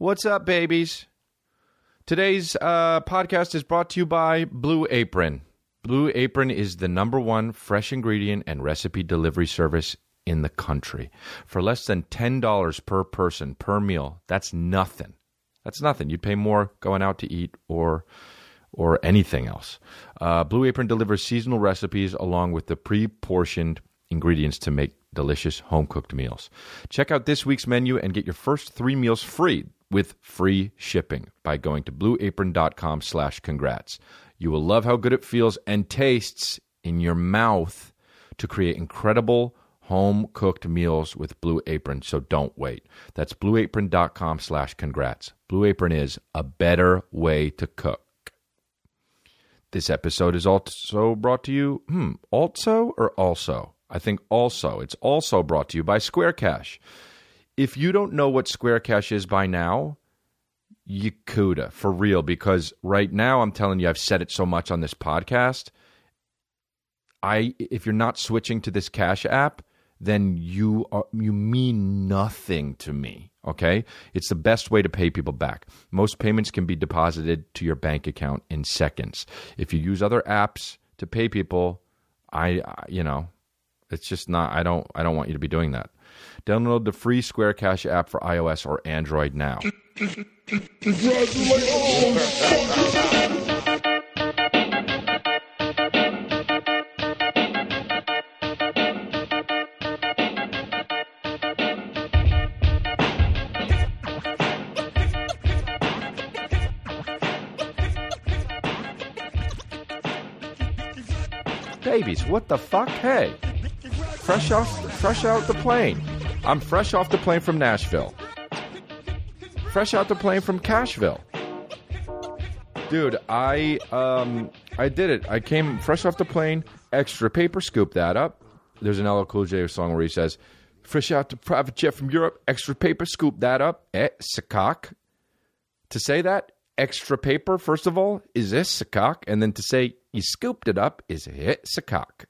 What's up, babies? Today's uh, podcast is brought to you by Blue Apron. Blue Apron is the number one fresh ingredient and recipe delivery service in the country. For less than $10 per person per meal, that's nothing. That's nothing. You'd pay more going out to eat or or anything else. Uh, Blue Apron delivers seasonal recipes along with the pre-portioned ingredients to make delicious home cooked meals. Check out this week's menu and get your first three meals free with free shipping by going to blueapron.com slash congrats. You will love how good it feels and tastes in your mouth to create incredible home cooked meals with Blue Apron, so don't wait. That's blueapron.com slash congrats. Blue Apron is a better way to cook. This episode is also brought to you, hmm, also or also? I think also. It's also brought to you by Square Cash. If you don't know what Square Cash is by now, you for real, because right now I'm telling you, I've said it so much on this podcast. I if you're not switching to this cash app, then you are you mean nothing to me. Okay? It's the best way to pay people back. Most payments can be deposited to your bank account in seconds. If you use other apps to pay people, I you know, it's just not I don't I don't want you to be doing that. Download the free Square Cash app for iOS or Android now. Babies, what the fuck? Hey, fresh off, fresh out the plane. I'm fresh off the plane from Nashville. Fresh out the plane from Cashville. Dude, I um I did it. I came fresh off the plane, extra paper, scoop that up. There's an LL Cool J song where he says, "Fresh out the private jet from Europe, extra paper, scoop that up." Eh, sakak. To say that extra paper, first of all, is this sakak, and then to say you scooped it up is hit sakak.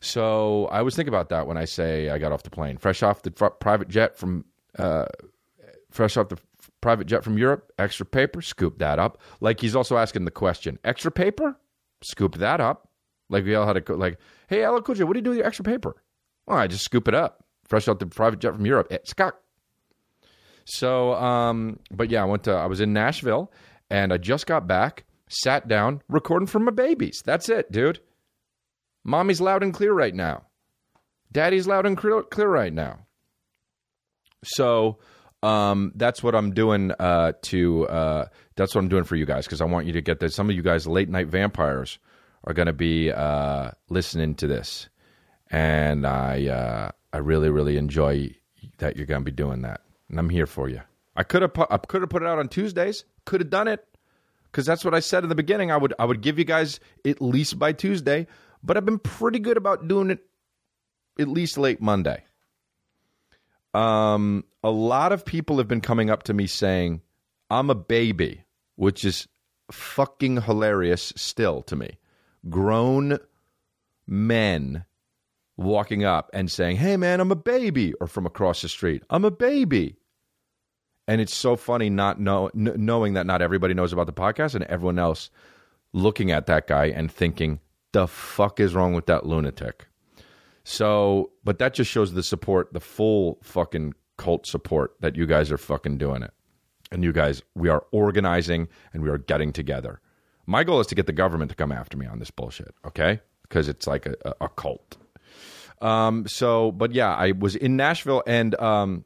So I always think about that when I say I got off the plane, fresh off the fr- private jet from, uh, fresh off the f- private jet from Europe. Extra paper, scoop that up. Like he's also asking the question, extra paper, scoop that up. Like we all had go, like, hey, Cool what do you do with your extra paper? Well, I just scoop it up, fresh off the private jet from Europe. It's cock. So, um, but yeah, I went to, I was in Nashville and I just got back, sat down, recording for my babies. That's it, dude. Mommy's loud and clear right now. Daddy's loud and clear, clear right now. So, um, that's what I'm doing uh, to, uh, that's what I'm doing for you guys because I want you to get this. Some of you guys, late night vampires, are going to be uh, listening to this. And I, uh, I really, really enjoy that you're going to be doing that and I'm here for you. I could have I could have put it out on Tuesdays. Could have done it because that's what I said in the beginning. I would I would give you guys at least by Tuesday, but I've been pretty good about doing it at least late Monday. Um, a lot of people have been coming up to me saying I'm a baby, which is fucking hilarious still to me. Grown men walking up and saying, "Hey man, I'm a baby," or from across the street, "I'm a baby." And it's so funny not know, knowing that not everybody knows about the podcast and everyone else looking at that guy and thinking, the fuck is wrong with that lunatic? So, but that just shows the support, the full fucking cult support that you guys are fucking doing it. And you guys, we are organizing and we are getting together. My goal is to get the government to come after me on this bullshit, okay? Because it's like a, a, a cult. Um, so, but yeah, I was in Nashville and um,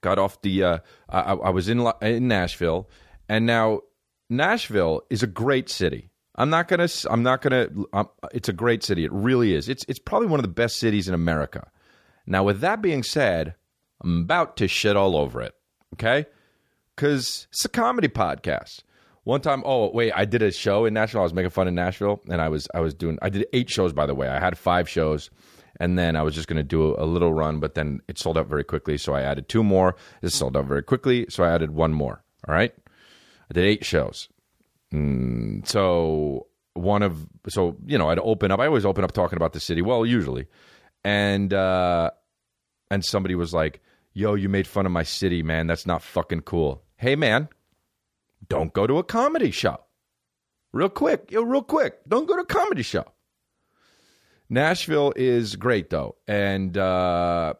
got off the. Uh, I, I was in in Nashville, and now Nashville is a great city. I'm not gonna. I'm not gonna. Um, it's a great city. It really is. It's it's probably one of the best cities in America. Now, with that being said, I'm about to shit all over it. Okay, because it's a comedy podcast. One time, oh wait, I did a show in Nashville. I was making fun in Nashville, and I was I was doing. I did eight shows, by the way. I had five shows and then I was just going to do a, little run, but then it sold out very quickly, so I added two more. It sold out very quickly, so I added one more. All right, I did eight shows. Mm, so one of so you know I'd open up. I always open up talking about the city. Well, usually, and uh, and somebody was like, yo, you made fun of my city, man. That's not fucking cool. Hey, man, don't go to a comedy show. Real quick, yo, real quick. Don't go to a comedy show. Nashville is great though, and uh,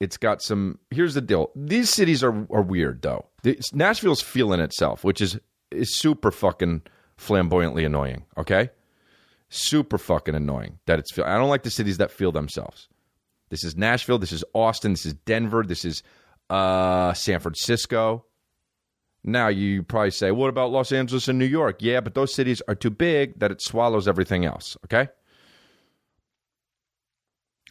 it's got some. Here's the deal: these cities are are weird though. Nashville's feeling itself, which is is super fucking flamboyantly annoying. Okay, super fucking annoying that it's. I don't like the cities that feel themselves. This is Nashville. This is Austin. This is Denver. This is uh, San Francisco. Now you probably say, what about Los Angeles and New York? Yeah, but those cities are too big that it swallows everything else. Okay.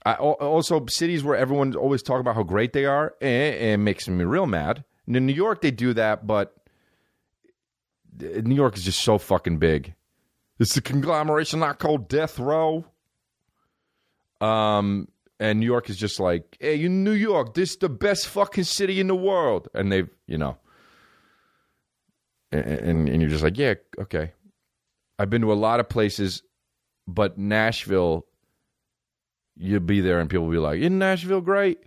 I, also, cities where everyone's always talking about how great they are, eh, it makes me real mad. In New York, they do that, but New York is just so fucking big. It's a conglomeration not called death row. Um, and New York is just like, hey, you New York, this is the best fucking city in the world, and they've, you know, and, and, and you're just like, yeah, okay. I've been to a lot of places, but Nashville you'll be there and people will be like, "Isn't Nashville great?"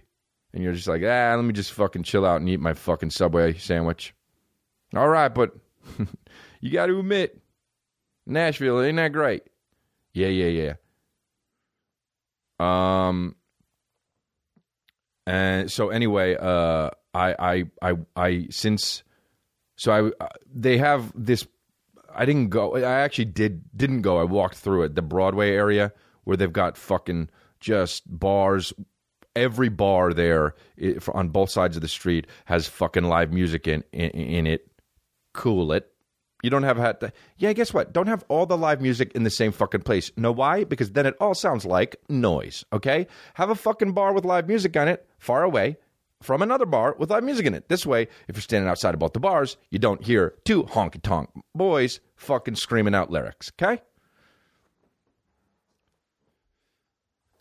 And you're just like, "Ah, let me just fucking chill out and eat my fucking Subway sandwich." All right, but you got to admit, Nashville ain't that great? Yeah, yeah, yeah. Um, and so anyway, uh, I, I, I, I since so I, uh, they have this. I didn't go. I actually did didn't go. I walked through it, the Broadway area where they've got fucking just bars. Every bar there on both sides of the street has fucking live music in in, in it. Cool it. You don't have had to, yeah. Guess what? Don't have all the live music in the same fucking place. Know why? Because then it all sounds like noise. Okay. Have a fucking bar with live music on it, far away from another bar with live music in it. This way, if you're standing outside of both the bars, you don't hear two honky tonk boys fucking screaming out lyrics. Okay.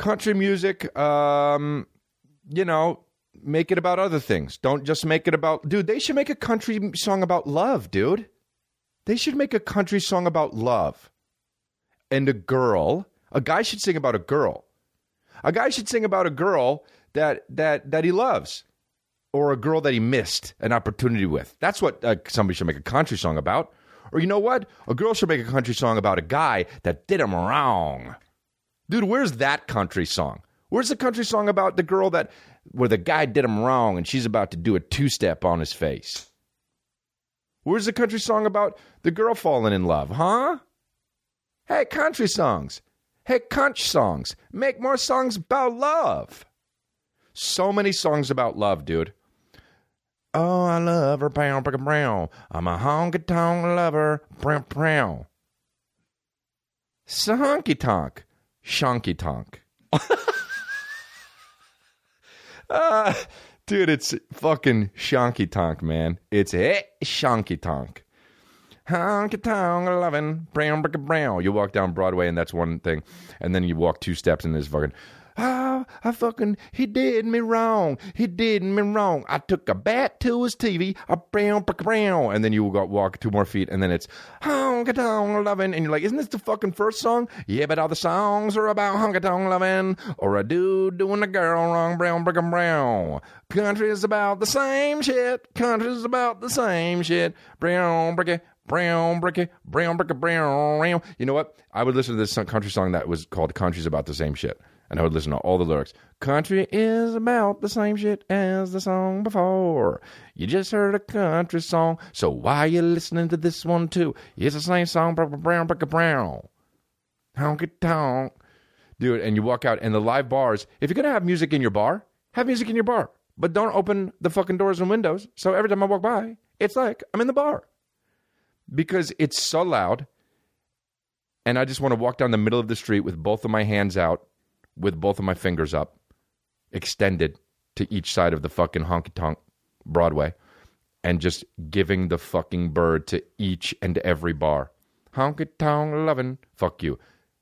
country music, um, you know, make it about other things. Don't just make it about, dude, they should make a country song about love, dude. They should make a country song about love. And a girl, a guy should sing about a girl. A guy should sing about a girl that that that he loves or a girl that he missed an opportunity with. That's what uh, somebody should make a country song about. Or you know what? A girl should make a country song about a guy that did him wrong. Dude, where's that country song? Where's the country song about the girl that where the guy did him wrong and she's about to do a two step on his face? Where's the country song about the girl falling in love, huh? Hey, country songs. Hey, conch songs. Make more songs about love. So many songs about love, dude. Oh, I love her, pow, pow, pow. I'm a honky tonk lover, pow, pow. Honky tonk. Shonky Tonk. uh, dude, it's fucking Shonky Tonk, man. It's eh, Shonky Tonk. Honky tonk loving brown brick brown. You walk down Broadway and that's one thing, and then you walk two steps and there's fucking Ah, I fucking, he did me wrong. He did me wrong. I took a bat to his TV, a brown, brown. And then you go walk two more feet, and then it's honka tonk loving. And you're like, isn't this the fucking first song? Yeah, but all the songs are about honka tonk loving, or a dude doing a girl wrong, brown, brown. Country is about the same shit. Country is about the same shit. Brown, bricky, brown bricky, brown bricky, brown. You know what? I would listen to this country song that was called "Country's About the Same Shit." And I would listen to all the lyrics. Country is about the same shit as the song before. You just heard a country song, so why are you listening to this one too? It's the same song, brown, brown, brown. Honky tonk. Dude, and you walk out, and the live bars, if you're going to have music in your bar, have music in your bar. But don't open the fucking doors and windows. So every time I walk by, it's like I'm in the bar. Because it's so loud. And I just want to walk down the middle of the street with both of my hands out with both of my fingers up, extended to each side of the fucking honky tonk Broadway, and just giving the fucking bird to each and every bar. Honky tonk lovin', fuck you.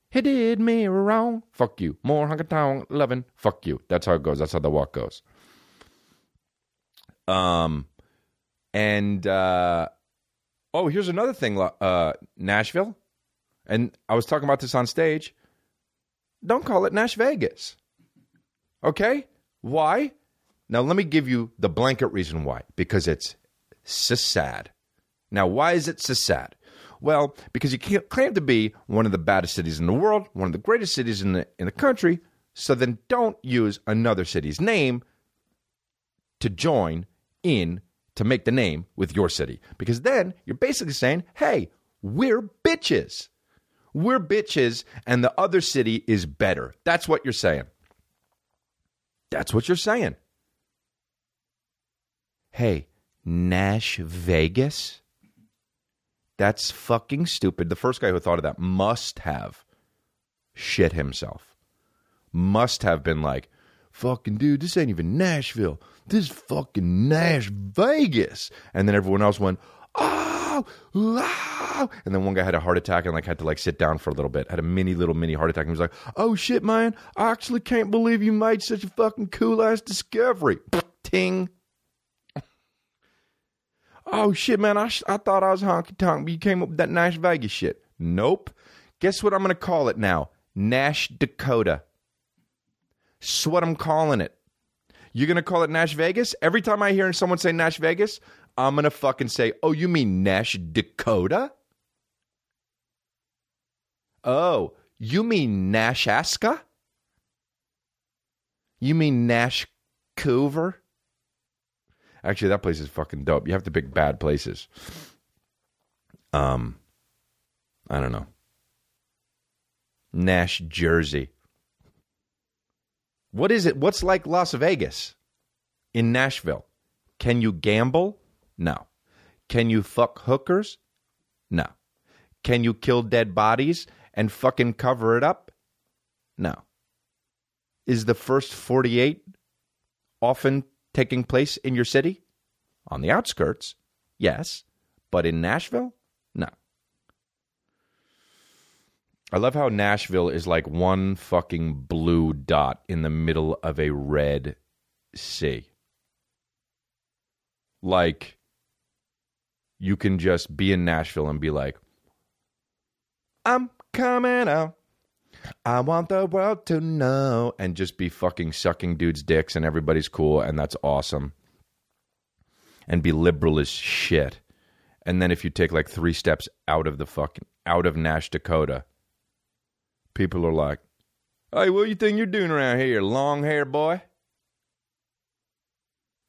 He did me wrong, fuck you. More honky tonk lovin', fuck you. That's how it goes. That's how the walk goes. Um, and uh, oh, here's another thing. Uh, Nashville, and I was talking about this on stage. Don't call it Nash Vegas. Okay? Why? Now, let me give you the blanket reason why because it's so sad. Now, why is it so sad? Well, because you can't claim to be one of the baddest cities in the world, one of the greatest cities in the, in the country, so then don't use another city's name to join in to make the name with your city. Because then you're basically saying, hey, we're bitches. We're bitches, and the other city is better. That's what you're saying. That's what you're saying. Hey, Nash Vegas? That's fucking stupid. The first guy who thought of that must have shit himself. Must have been like, fucking dude, this ain't even Nashville. This is fucking Nash Vegas. And then everyone else went, ah, And then one guy had a heart attack and like had to like sit down for a little bit. Had a mini little mini heart attack and was like, oh shit, man, I actually can't believe you made such a fucking cool ass discovery. Ting. Oh shit, man! I, sh- I thought I was honky tonk, but you came up with that Nash Vegas shit. Nope. Guess what I'm gonna call it now? Nash Dakota. That's what I'm calling it. You're gonna call it Nash Vegas? Every time I hear someone say Nash Vegas, I'm gonna fucking say, "Oh, you mean Nash Dakota?" Oh, you mean Nashaska? You mean Nash Coover? Actually, that place is fucking dope. You have to pick bad places. Um, I don't know. Nash, Jersey. What is it? What's like Las Vegas in Nashville? Can you gamble? No. Can you fuck hookers? No. Can you kill dead bodies and fucking cover it up? No. Is the first 48 often taking place in your city? On the outskirts, yes. But in Nashville? No. I love how Nashville is like one fucking blue dot in the middle of a red sea. Like, you can just be in Nashville and be like, I'm coming out. I want the world to know. And just be fucking sucking dudes' dicks and everybody's cool and that's awesome. And be liberal as shit. And then if you take like three steps out of the fucking, out of Nash, Dakota, people are like, hey, what do you think you're doing around here, long hair boy?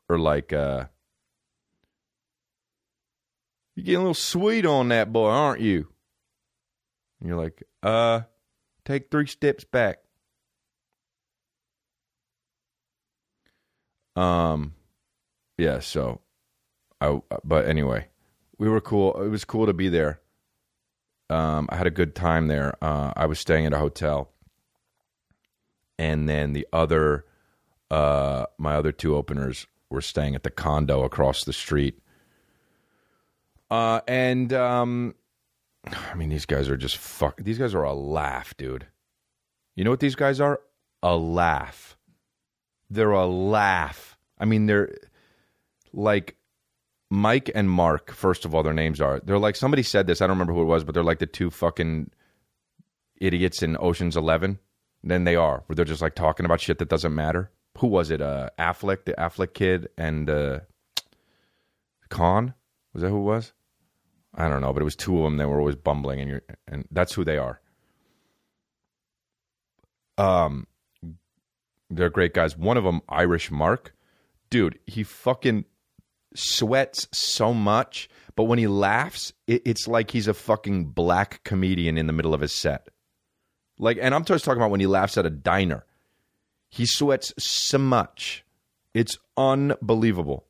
Or like, uh, you're getting a little sweet on that boy, aren't you? And you're like, uh, take three steps back. Um, yeah, so I, but anyway, we were cool. It was cool to be there. Um, I had a good time there. Uh, I was staying at a hotel, and then the other, uh, my other two openers were staying at the condo across the street. Uh, and um, I mean, these guys are just fuck. These guys are a laugh, dude. You know what these guys are? A laugh. They're a laugh. I mean, they're like Mike and Mark, first of all, their names are. They're like somebody said this. I don't remember who it was, but they're like the two fucking idiots in Ocean's Eleven. Then they are, where they're just like talking about shit that doesn't matter. Who was it? Uh, Affleck, the Affleck kid, and uh, Caan. Was that who it was? I don't know, but it was two of them that were always bumbling, and you're, and that's who they are. Um, they're great guys. One of them, Irish Mark, dude, he fucking sweats so much, but when he laughs, it, it's like he's a fucking black comedian in the middle of his set. Like, and I'm just talking about when he laughs at a diner. He sweats so much, it's unbelievable.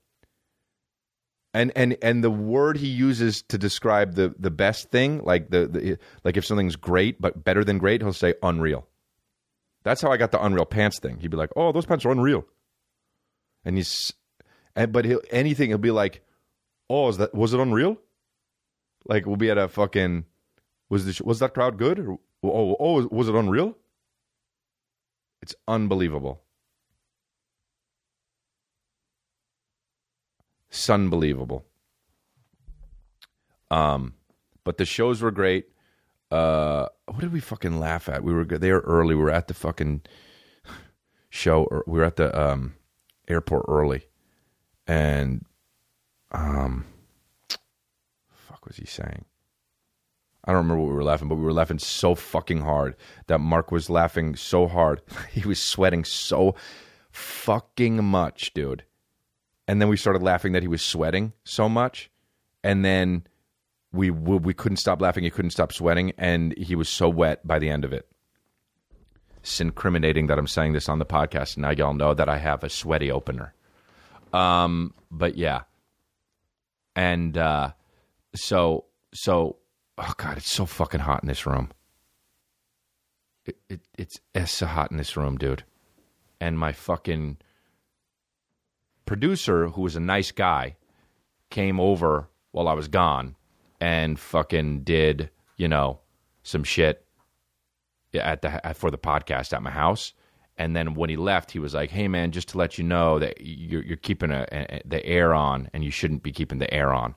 And and and the word he uses to describe the the best thing, like the, the like if something's great but better than great, he'll say unreal. That's how I got the unreal pants thing. He'd be like, "Oh, those pants are unreal," and he's and but he'll anything he'll be like, "Oh, is that was it unreal?" Like we'll be at a fucking was this was that crowd good? Or, oh, oh, was it unreal? It's unbelievable. It's unbelievable. Um, but the shows were great. Uh, what did we fucking laugh at? We were there early. We were at the fucking show. Or we were at the um airport early, and um, fuck was he saying? I don't remember what we were laughing, but we were laughing so fucking hard that Mark was laughing so hard. he was sweating so fucking much, dude. And then we started laughing that he was sweating so much. And then we we couldn't stop laughing. He couldn't stop sweating, and he was so wet by the end of it. It's incriminating that I'm saying this on the podcast. Now y'all know that I have a sweaty opener. Um, but yeah, and uh, so so oh god, it's so fucking hot in this room. It, it it's it's so hot in this room, dude. And my fucking producer, who was a nice guy, came over while I was gone and fucking did you know some shit at the for the podcast at my house. And then when he left, he was like, "Hey man, just to let you know that you're, you're keeping a, a, the air on, and you shouldn't be keeping the air on."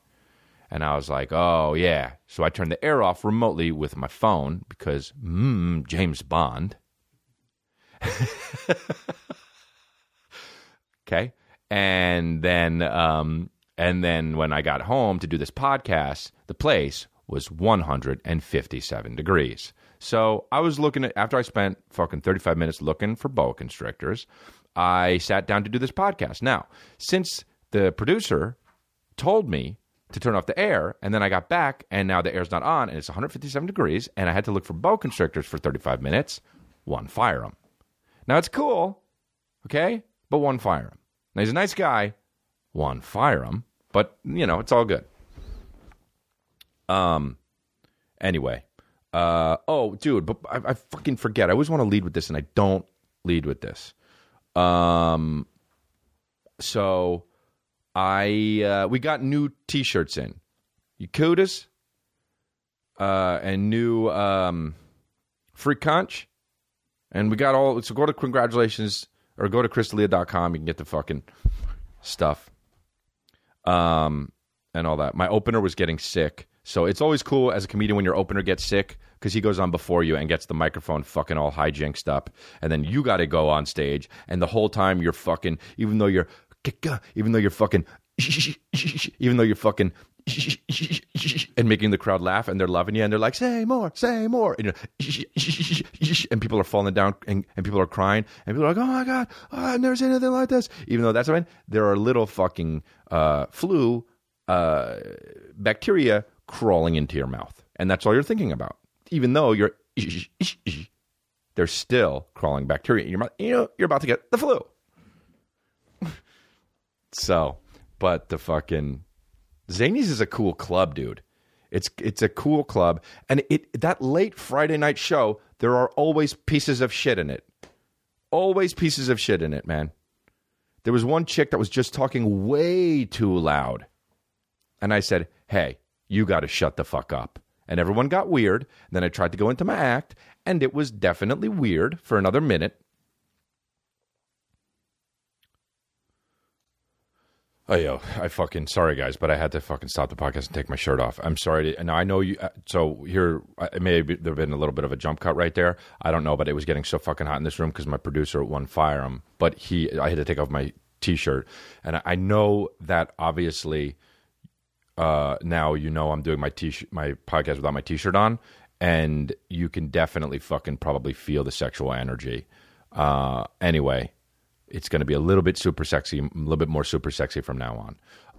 And I was like, "Oh yeah." So I turned the air off remotely with my phone because, mm, James Bond. okay, and then um, and then when I got home to do this podcast, the place was 157 degrees. So I was looking at, after I spent fucking 35 minutes looking for boa constrictors, I sat down to do this podcast. Now, since the producer told me to turn off the air, and then I got back, and now the air's not on, and it's 157 degrees, and I had to look for boa constrictors for 35 minutes, one fire him. Now it's cool, okay, but one fire him. Now he's a nice guy, one fire him, but you know it's all good. Um. Anyway, uh, oh, dude, but I, I fucking forget. I always want to lead with this, and I don't lead with this. Um, so I uh, we got new T-shirts in, Yakutas, uh, and new um, free conch, and we got all. So go to congratulations or go to chrisdelia.com. You can get the fucking stuff, um, and all that. My opener was getting sick. So it's always cool as a comedian when your opener gets sick because he goes on before you and gets the microphone fucking all hijinxed up, and then you got to go on stage, and the whole time you're fucking, even though you're, even though you're fucking, even though you're fucking. and making the crowd laugh, and they're loving you, and they're like, "Say more, say more," and, and people are falling down, and, and people are crying, and people are like, "Oh my god, oh, I've never seen anything like this." Even though that's fine, there are little fucking uh, flu uh, bacteria crawling into your mouth. And that's all you're thinking about. Even though you're, there's still crawling bacteria in your mouth. You know, you're about to get the flu. so, but the fucking Zanies is a cool club, dude. It's it's a cool club, and it that late Friday night show, there are always pieces of shit in it. Always pieces of shit in it, man. There was one chick that was just talking way too loud, and I said, "Hey, you got to shut the fuck up. And everyone got weird. Then I tried to go into my act, and it was definitely weird for another minute. Oh, yo, I fucking sorry, guys, but I had to fucking stop the podcast and take my shirt off. I'm sorry. To, now I know you. Uh, so here, it may have been a little bit of a jump cut right there. I don't know, but it was getting so fucking hot in this room because my producer won fire him. But he, I had to take off my t-shirt, and I know that obviously uh, now you know I'm doing my t my podcast without my t-shirt on, and you can definitely fucking probably feel the sexual energy. Uh, anyway, it's going to be a little bit super sexy, a little bit more super sexy from now on.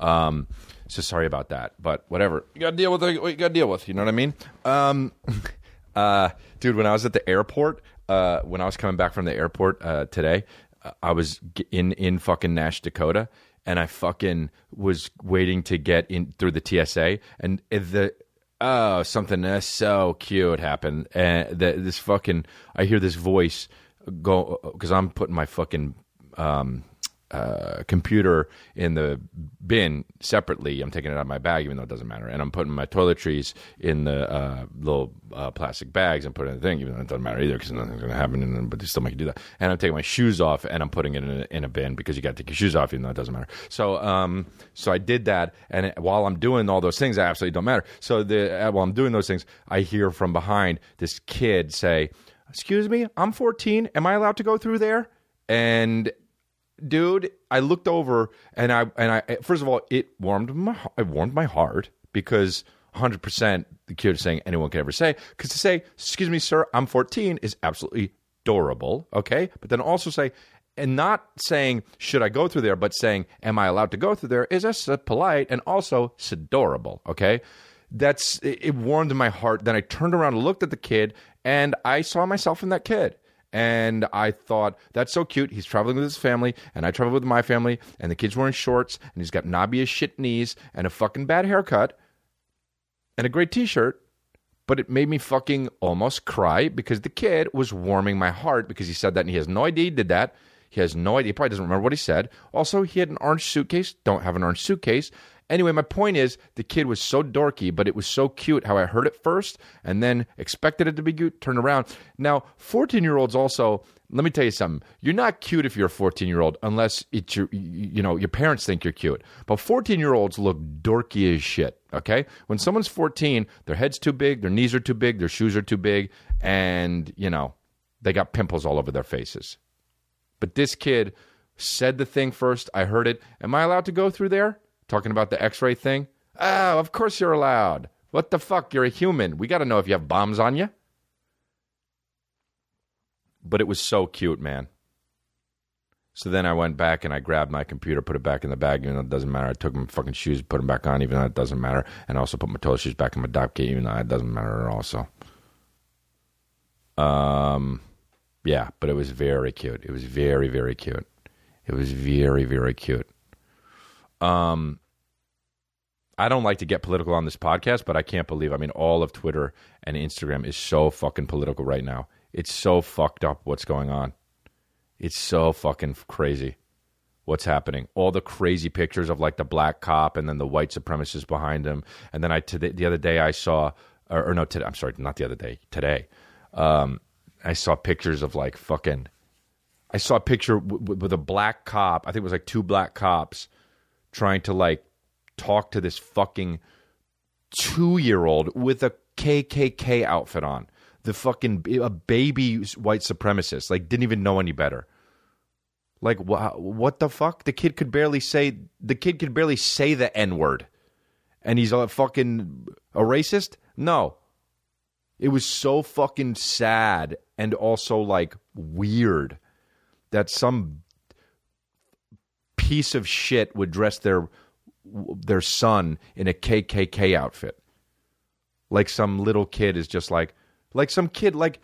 Um, so sorry about that, but whatever. You got to deal with what you got to deal with. You know what I mean? Um, uh, dude, when I was at the airport, uh, when I was coming back from the airport uh, today, uh, I was in in fucking Nash, Dakota, and I fucking was waiting to get in through the TSA, and the oh something so cute happened, and the, this fucking I hear this voice go because I'm putting my fucking um, uh, computer in the bin separately. I'm taking it out of my bag, even though it doesn't matter. And I'm putting my toiletries in the uh, little uh, plastic bags and putting in the thing, even though it doesn't matter either because nothing's going to happen. And, but they still make you do that. And I'm taking my shoes off and I'm putting it in a, in a bin because you got to take your shoes off, even though it doesn't matter. So, um, so I did that. And while I'm doing all those things, I absolutely don't matter. So the, uh, while I'm doing those things, I hear from behind this kid say, "Excuse me, I'm 14. Am I allowed to go through there?" And dude, I looked over and I and I first of all, it warmed my it warmed my heart because 100 percent the cutest thing anyone could ever say. Because to say, "Excuse me, sir, I'm 14," is absolutely adorable. Okay, but then also say, and not saying should I go through there, but saying am I allowed to go through there is just polite and also adorable. Okay, that's it warmed my heart. Then I turned around looked at the kid, and I saw myself in that kid. And I thought, that's so cute. He's traveling with his family, and I travel with my family, and the kid's wearing shorts, and he's got knobby as shit knees, and a fucking bad haircut, and a great t shirt. But it made me fucking almost cry because the kid was warming my heart because he said that, and he has no idea he did that. He has no idea. He probably doesn't remember what he said. Also, he had an orange suitcase. Don't have an orange suitcase. Anyway, my point is the kid was so dorky, but it was so cute how I heard it first and then expected it to be cute, turned around. Now, 14 year olds also, let me tell you something. You're not cute if you're a 14 year old unless it's your, you know, your parents think you're cute. But 14 year olds look dorky as shit, okay? When someone's 14, their head's too big, their knees are too big, their shoes are too big, and, you know, they got pimples all over their faces. But this kid said the thing first. I heard it. Am I allowed to go through there? Talking about the x ray thing. Oh, of course you're allowed. What the fuck? You're a human. We got to know if you have bombs on you. But it was so cute, man. So then I went back and I grabbed my computer, put it back in the bag, even though it doesn't matter. I took my fucking shoes, put them back on, even though it doesn't matter. And I also put my toe shoes back in my dock even though it doesn't matter at all. So, um, yeah, but it was very cute. It was very, very cute. It was very, very cute. Um, I don't like to get political on this podcast, but I can't believe. I mean, all of Twitter and Instagram is so fucking political right now. It's so fucked up what's going on. It's so fucking crazy what's happening. All the crazy pictures of like the black cop and then the white supremacists behind him. And then I today, the other day I saw, or, or, no, today, I'm sorry, not the other day, today. Um, I saw pictures of like fucking. I saw a picture w- with a black cop. I think it was like two black cops trying to like talk to this fucking two year old with a KKK outfit on. The fucking a baby white supremacist, like didn't even know any better. Like what? What the fuck? The kid could barely say. The kid could barely say the n word, and he's a fucking a racist. No, it was so fucking sad and also like weird that some piece of shit would dress their their son in a KKK outfit. Like some little kid is just like like some kid like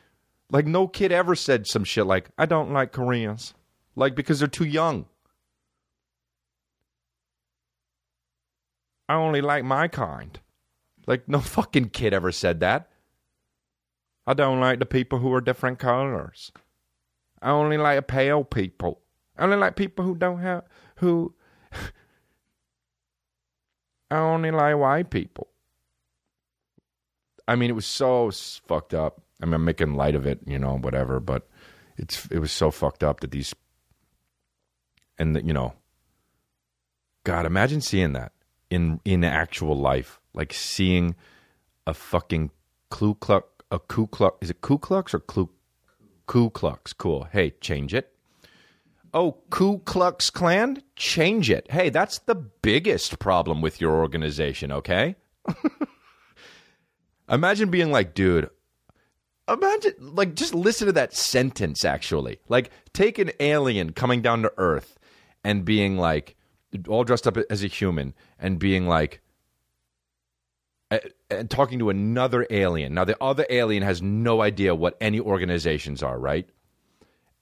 like no kid ever said some shit like I don't like Koreans. Like because they're too young. I only like my kind. Like no fucking kid ever said that. I don't like the people who are different colors. I only like pale people. I only like people who don't have who only like white people. I mean, it was so fucked up. I mean, I'm making light of it, you know, whatever, but it's it was so fucked up that these and that you know, God, imagine seeing that in in actual life, like seeing a fucking Ku Klux, a Ku Klux, is it Ku Klux or Ku Ku Klux? Cool. Hey, change it oh, Ku Klux Klan, change it. Hey, that's the biggest problem with your organization, okay? imagine being like, dude, imagine, like, just listen to that sentence, actually. Like, take an alien coming down to Earth and being like, all dressed up as a human and being like, and talking to another alien. Now, the other alien has no idea what any organizations are, right?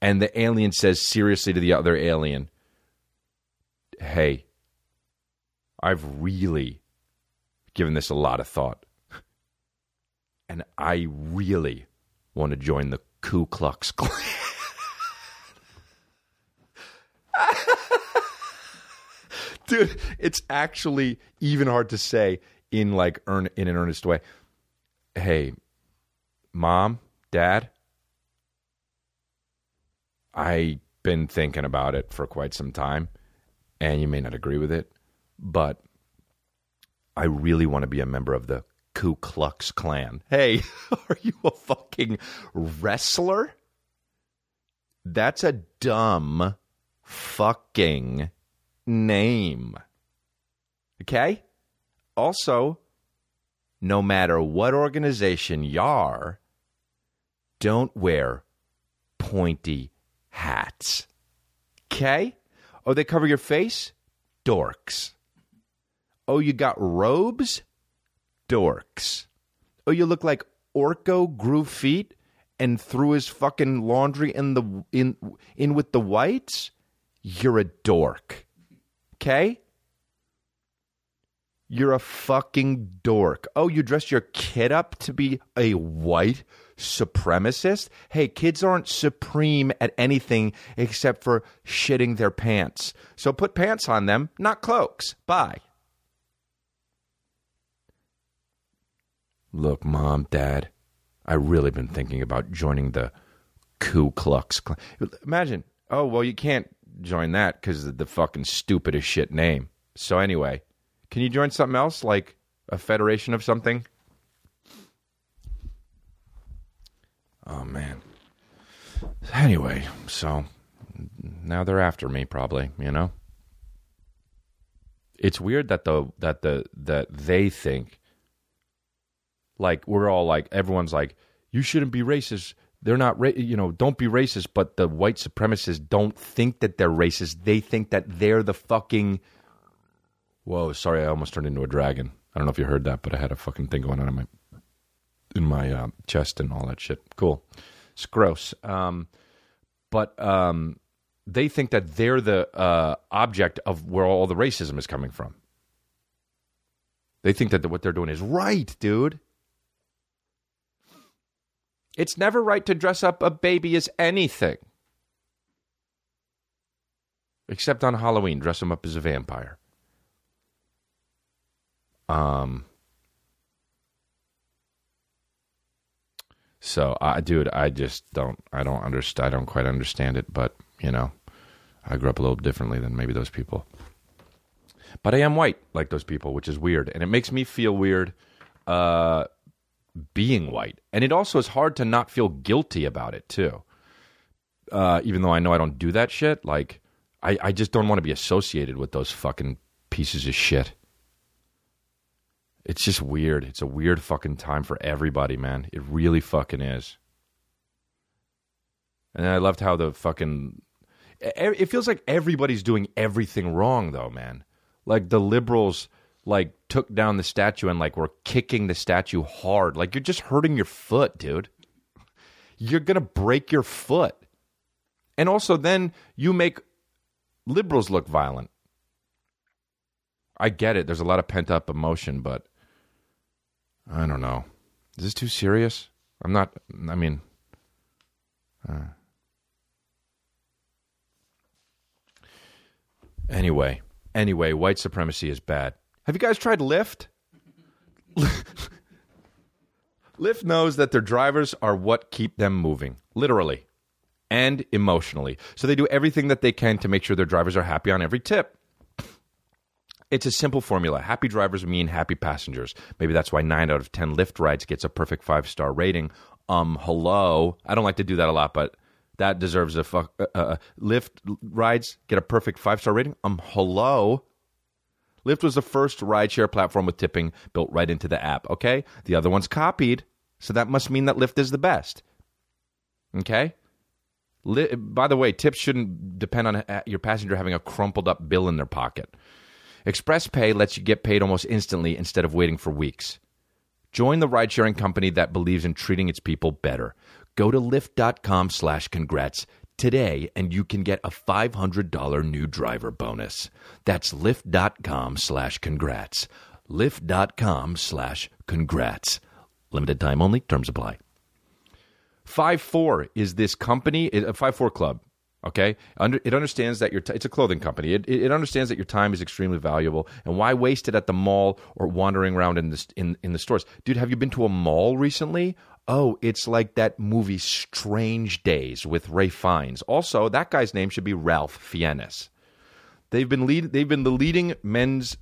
And the alien says seriously to the other alien, Hey, I've really given this a lot of thought. And I really want to join the Ku Klux Klan. Dude, it's actually even hard to say in like earn in an earnest way. Hey, mom, dad, I've been thinking about it for quite some time, and you may not agree with it, but I really want to be a member of the Ku Klux Klan. Hey, are you a fucking wrestler? That's a dumb fucking name. Okay? Also, no matter what organization you are, don't wear pointy hats. Okay? Oh, they cover your face? Dorks. Oh, you got robes? Dorks. Oh, you look like Orko grew feet and threw his fucking laundry in the in in with the whites? You're a dork. Okay? You're a fucking dork. Oh, you dress your kid up to be a white supremacist? Hey, kids aren't supreme at anything except for shitting their pants. So put pants on them, not cloaks. Bye. Look, mom, dad, I really been thinking about joining the Ku Klux Klan. Imagine, oh, well, you can't join that because of the fucking stupidest shit name. So, anyway, can you join something else, like a federation of something? Oh, man. Anyway, so now they're after me, probably, you know? It's weird that the that the that they think like we're all like everyone's like you shouldn't be racist they're not ra- you know don't be racist but the white supremacists don't think that they're racist they think that they're the fucking whoa sorry i almost turned into a dragon. I don't know if you heard that but i had a fucking thing going on in my in my uh, chest and all that shit. Cool. It's gross. Um, but um, they think that they're the uh, object of where all the racism is coming from. They think that what they're doing is right dude. It's never right to dress up a baby as anything. Except on Halloween, dress him up as a vampire. Um. So, I, dude, I just don't, I don't understand, I don't quite understand it, but, you know, I grew up a little differently than maybe those people. But I am white like those people, which is weird. And it makes me feel weird uh, being white. And it also is hard to not feel guilty about it, too. Uh, even though I know I don't do that shit, like, I, I just don't want to be associated with those fucking pieces of shit. It's just weird. It's a weird fucking time for everybody, man. It really fucking is. And I loved how the fucking. It feels like everybody's doing everything wrong, though, man. Like the liberals like took down the statue and like were kicking the statue hard. Like you're just hurting your foot, dude. You're going to break your foot. And also then you make liberals look violent. I get it. There's a lot of pent up emotion, but I don't know. Is this too serious? I'm not I mean uh. Anyway, anyway, white supremacy is bad. Have you guys tried Lyft? Lyft knows that their drivers are what keep them moving, literally and emotionally. So they do everything that they can to make sure their drivers are happy on every tip. It's a simple formula. Happy drivers mean happy passengers. Maybe that's why 9 out of 10 Lyft rides gets a perfect 5-star rating. Um hello. I don't like to do that a lot, but that deserves a fuck uh, uh, Lyft rides get a perfect 5-star rating. Um hello. Lyft was the first rideshare platform with tipping built right into the app. Okay, the other one's copied, so that must mean that Lyft is the best. Okay. By the way, tips shouldn't depend on uh, your passenger having a crumpled up bill in their pocket. Express Pay lets you get paid almost instantly instead of waiting for weeks. Join the ride sharing company that believes in treating its people better. Go to lyft.com slash congrats today and you can get a $500 new driver bonus. That's lyft.com slash congrats. Lyft.com slash congrats. Limited time only. Terms apply. 5-4 is this company, uh, a 5-4 club. Okay, Under, it understands that your t- it's a clothing company. It, it, it, understands that your time is extremely valuable, and why waste it at the mall or wandering around in the in in the stores? Dude, have you been to a mall recently? oh, it's like that movie Strange Days with Rafe Fiennes. Also, that guy's name should be Ralph Fiennes. They've been lead, they've been the leading men's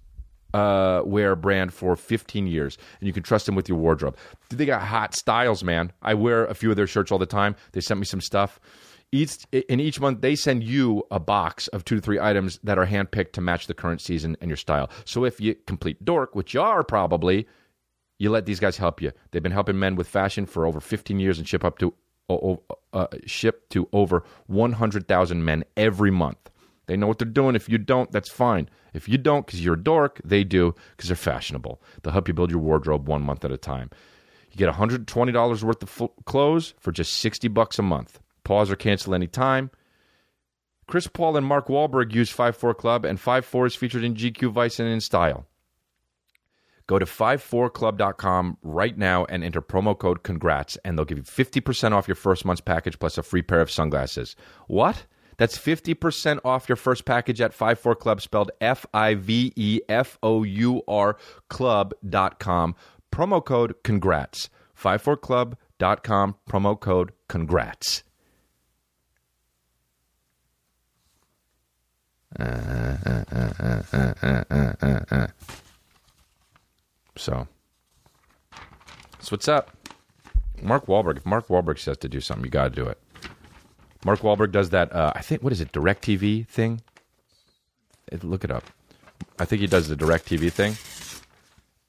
uh, wear brand for 15 years, and you can trust them with your wardrobe. They got hot styles, man. I wear a few of their shirts all the time. They sent me some stuff. Each in each month, they send you a box of two to three items that are handpicked to match the current season and your style. So if you complete dork, which you are probably, you let these guys help you. They've been helping men with fashion for over 15 years and ship up to uh, ship to over 100,000 men every month. They know what they're doing. If you don't, that's fine. If you don't, because you're a dork, they do because they're fashionable. They'll help you build your wardrobe one month at a time. You get $120 worth of clothes for just 60 bucks a month. Pause or cancel any time. Chris Paul and Mark Wahlberg use 5-4 Club, and 5-4 is featured in GQ, Vice, and in Style. Go to 54club.com right now and enter promo code congrats, and they'll give you 50% off your first month's package plus a free pair of sunglasses. What? That's 50% off your first package at 54 Club, spelled F I V E F O U R Club.com. Promo code congrats. 54club.com, promo code congrats. So, so what's up? Mark Wahlberg. If Mark Wahlberg says to do something, you got to do it. Mark Wahlberg does that. Uh, I think what is it? DirecTV thing. Look it up. I think he does the DirecTV thing.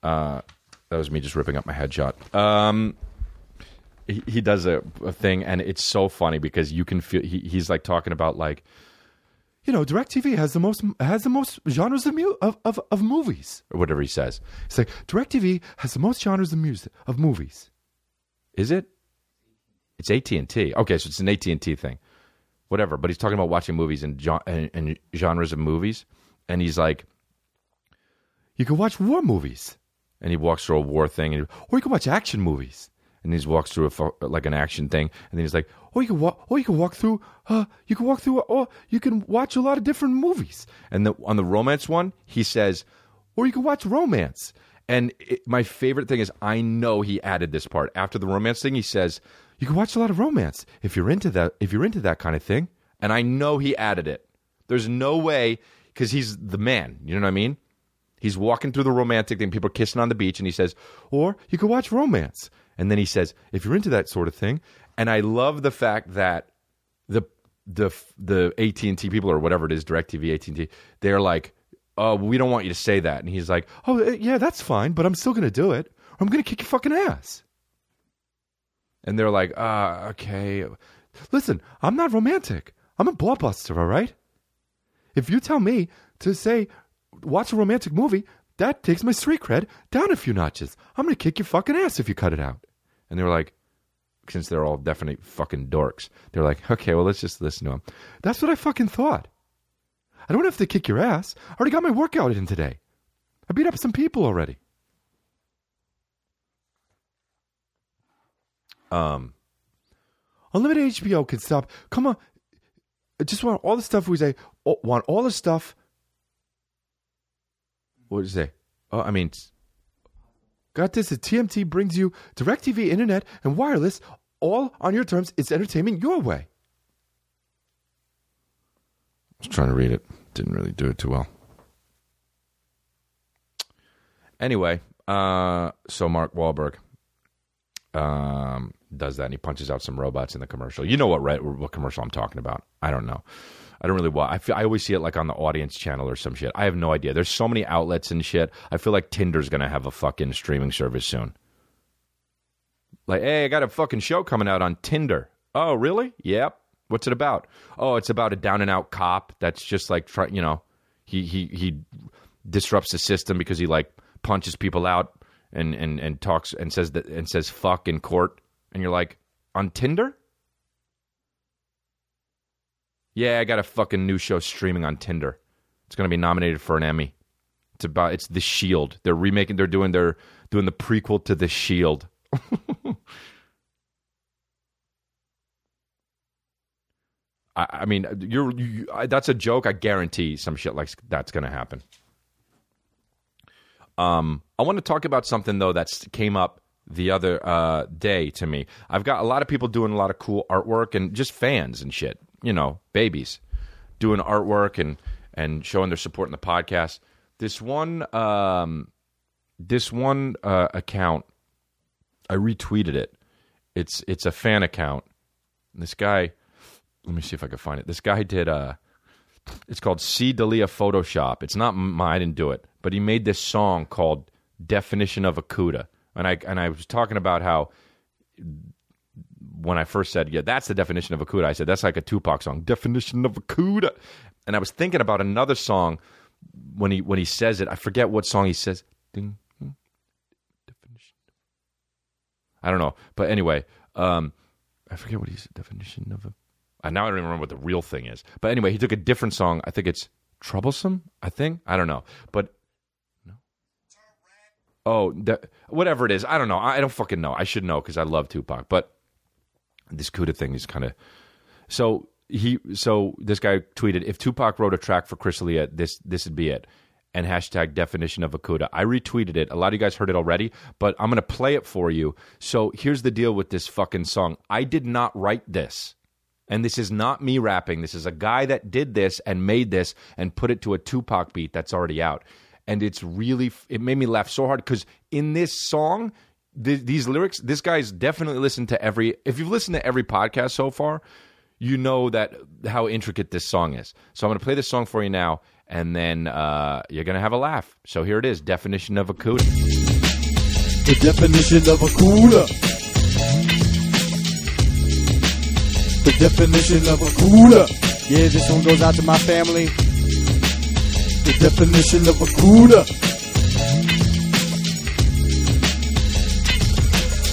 Uh, that was me just ripping up my headshot. Um, he, he does a, a, thing, and it's so funny because you can feel he, he's like talking about like, you know, Directv has the most has the most genres of, mu- of, of of movies or whatever he says. It's like Directv has the most genres of music of movies. Is it? It's AT and T. Okay, so it's an AT and T thing, whatever. But he's talking about watching movies and, and, and genres of movies, and he's like, you can watch war movies and he walks through a war thing, and or you can watch action movies, and he walks through a, like an action thing, and then he's like, oh, you can walk, oh, you can walk through, uh, you can walk through, oh, you can watch a lot of different movies, and the, on the romance one, he says, or you can watch romance, and it, my favorite thing is I know he added this part after the romance thing. He says, you can watch a lot of romance if you're into that, if you're into that kind of thing, and I know he added it. There's no way because he's the man. You know what I mean? He's walking through the romantic thing, people are kissing on the beach, and he says, or you could watch romance. And then he says, if you're into that sort of thing, and I love the fact that the the the AT and T people or whatever it is, Directv, AT and T, they're like, oh, we don't want you to say that, and he's like, oh eh, yeah, that's fine, but I'm still gonna do it. I'm gonna kick your fucking ass. And they're like, ah, okay. Listen, I'm not romantic. I'm a ballbuster, all right? If you tell me to say watch a romantic movie, that takes my street cred down a few notches. I'm gonna kick your fucking ass if you cut it out. And they were like, since they're all definite fucking dorks, they're like, okay, well, let's just listen to him. That's what I fucking thought. I don't have to kick your ass. I already got my workout in today. I beat up some people already. Um, unlimited HBO can stop. Come on, I just want all the stuff we say. Want all the stuff what did you say? Oh, I mean, got this. AT and T brings you DirecTV, internet, and wireless, all on your terms. It's entertainment your way. I was trying to read it. Didn't really do it too well. Anyway, uh, so Mark Wahlberg um, does that, and he punches out some robots in the commercial. You know what, right what commercial I'm talking about? I don't know. I don't really watch. I feel I always see it like on the audience channel or some shit. I have no idea. There's so many outlets and shit. I feel like Tinder's gonna have a fucking streaming service soon. Like, hey, I got a fucking show coming out on Tinder. Oh, really? Yep. What's it about? Oh, it's about a down and out cop that's just like try, you know, he he he disrupts the system because he like punches people out and and and talks and says that and says fuck in court and you're like on Tinder? Yeah, I got a fucking new show streaming on Tinder. It's going to be nominated for an Emmy. It's about it's The Shield. They're remaking. They're doing their doing the prequel to The Shield. I, I, mean, you're you, I, that's a joke. I guarantee some shit like that's going to happen. Um, I want to talk about something though that came up the other uh, day to me. I've got a lot of people doing a lot of cool artwork and just fans and shit you know, babies doing artwork and and showing their support in the podcast. This one, um, this one uh, account, I retweeted it. It's it's a fan account. This guy, let me see if I can find it. This guy did uh it's called C Delia Photoshop. It's not mine, I didn't do it, but he made this song called Definition of a Cuda. And I and I was talking about how when I first said, yeah, that's the definition of a cuda, I said, that's like a Tupac song, definition of a cuda. And I was thinking about another song when he when he says it. I forget what song he says. Ding, definition. I don't know. But anyway, um, I forget what he said, definition of a. Uh, now I don't even remember what the real thing is. But anyway, he took a different song. I think it's Troublesome, I think. I don't know. But no. Oh, whatever it is, I don't know. I don't fucking know. I should know because I love Tupac. But this Cuda thing is kind of so he so this guy tweeted if Tupac wrote a track for Chris D'Elia, this this would be it. And hashtag definition of a Cuda. I retweeted it. A lot of you guys heard it already, but I'm gonna play it for you. So here's the deal with this fucking song. I did not write this. And this is not me rapping. This is a guy that did this and made this and put it to a Tupac beat that's already out and it's really it made me laugh so hard because in this song th- these lyrics this guy's definitely listened to every if you've listened to every podcast so far you know that how intricate this song is. So i'm going to play this song for you now and then uh, you're going to have a laugh. So here it is definition of a cuda the definition of a cuda the definition of a cuda yeah this one goes out to my family. The definition of a cuda.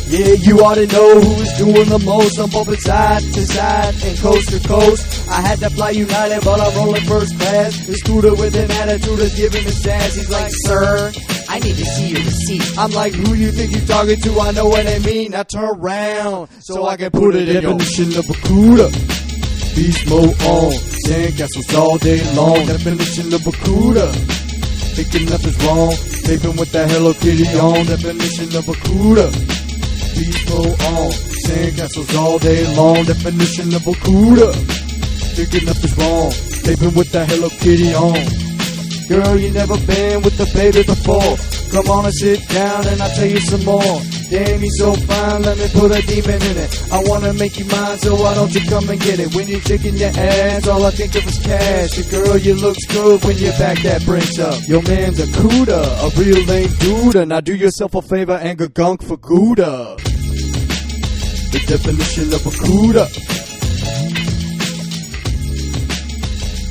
Yeah, you ought to know who is doing the most. I'm bumping side to side and coast to coast. I had to fly United, but I'm rolling first class. The scooter with an attitude of giving me sass. He's like, sir, I need to see your receipt. I'm like, who you think you talking to? I know what I mean. Now turn around so I can put it in definition of a cuda. Beast mode on. Sandcastles all day long. Definition of a cuda. Thinking nothing's wrong. Taping with that Hello Kitty on. Definition of a cuda. People on. Sandcastles all day long. Definition of a cuda. Thinking nothing's wrong. Taping with that Hello Kitty on. Girl, you never been with the baby before. Come on and sit down and I'll tell you some more. Damn, you so fine, let me put a demon in it. I wanna make you mine, so why don't you come and get it? When you're shaking your ass, all I think of is cash. The girl, you looks good when you back that brings up. Your man's a cuda, a real lame dude. Now do yourself a favor and go gunk for Gouda. Definition of a cuda.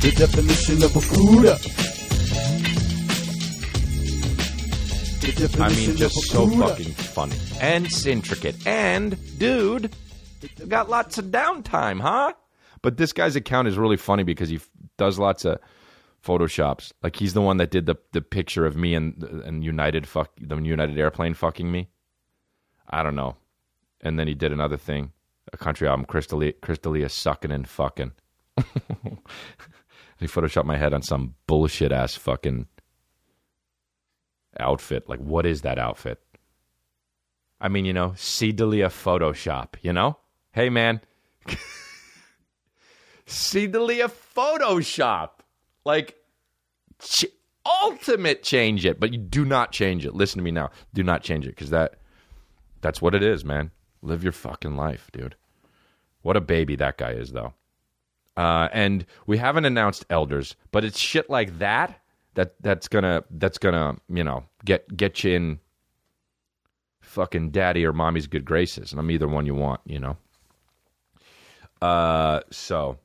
The definition of a cuda. I mean, just so fucking funny and intricate. And, dude, got lots of downtime, huh? But this guy's account is really funny because he f- does lots of photoshops. Like he's the one that did the the picture of me and and United fuck the United airplane fucking me. I don't know. And then he did another thing, a country album, Chris D'Elia, Crystalia sucking and fucking. he photoshopped my head on some bullshit ass fucking outfit. Like, what is that outfit? I mean, you know, C. Photoshop, you know? Hey, man. C. Photoshop. Like, ch- ultimate change it, but you do not change it. Listen to me now. Do not change it because that, that's what it is, man. Live your fucking life, dude. What a baby that guy is, though. Uh, and we haven't announced elders, but it's shit like that that that's gonna that's gonna you know get get you in fucking daddy or mommy's good graces, and I'm either one you want, you know. Uh, so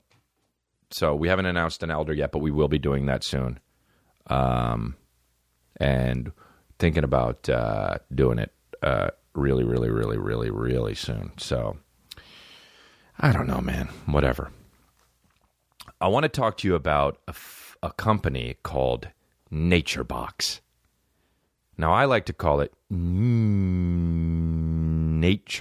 so we haven't announced an elder yet, but we will be doing that soon. Um, and thinking about uh, doing it uh, really, really, really, really, really soon. So I don't know, man. Whatever. I want to talk to you about a, f- a company called Nature Box. Now, I like to call it Nature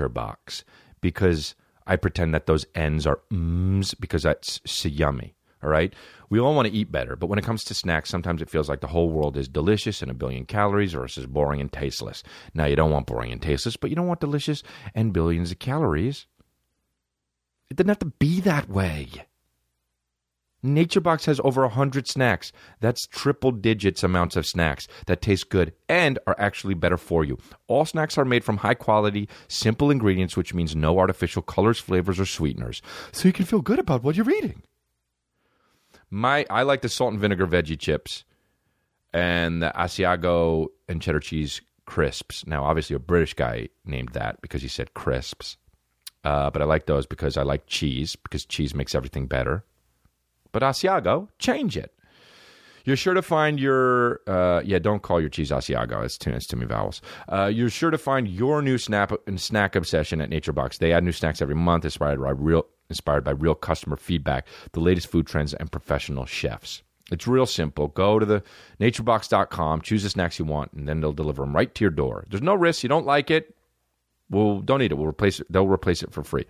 Box because I pretend that those N's are M's because that's yummy. All right. We all want to eat better, but when it comes to snacks, sometimes it feels like the whole world is delicious and a billion calories versus boring and tasteless. Now, you don't want boring and tasteless, but you don't want delicious and billions of calories. It doesn't have to be that way. NatureBox has over 100 snacks. That's triple digits amounts of snacks that taste good and are actually better for you. All snacks are made from high quality, simple ingredients, which means no artificial colors, flavors, or sweeteners. So you can feel good about what you're eating. My I like the salt and vinegar veggie chips and the Asiago and cheddar cheese crisps. Now, obviously, a British guy named that because he said crisps. Uh, but I like those because I like cheese, because cheese makes everything better. But Asiago, change it. You're sure to find your uh, yeah. Don't call your cheese Asiago. It's too, it's too many vowels. Uh, you're sure to find your new snap snack obsession at NatureBox. They add new snacks every month, inspired by real inspired by real customer feedback, the latest food trends, and professional chefs. It's real simple. Go to the naturebox.com, choose the snacks you want, and then they'll deliver them right to your door. There's no risk. You don't like it, well, don't eat it. We'll replace it. They'll replace it for free.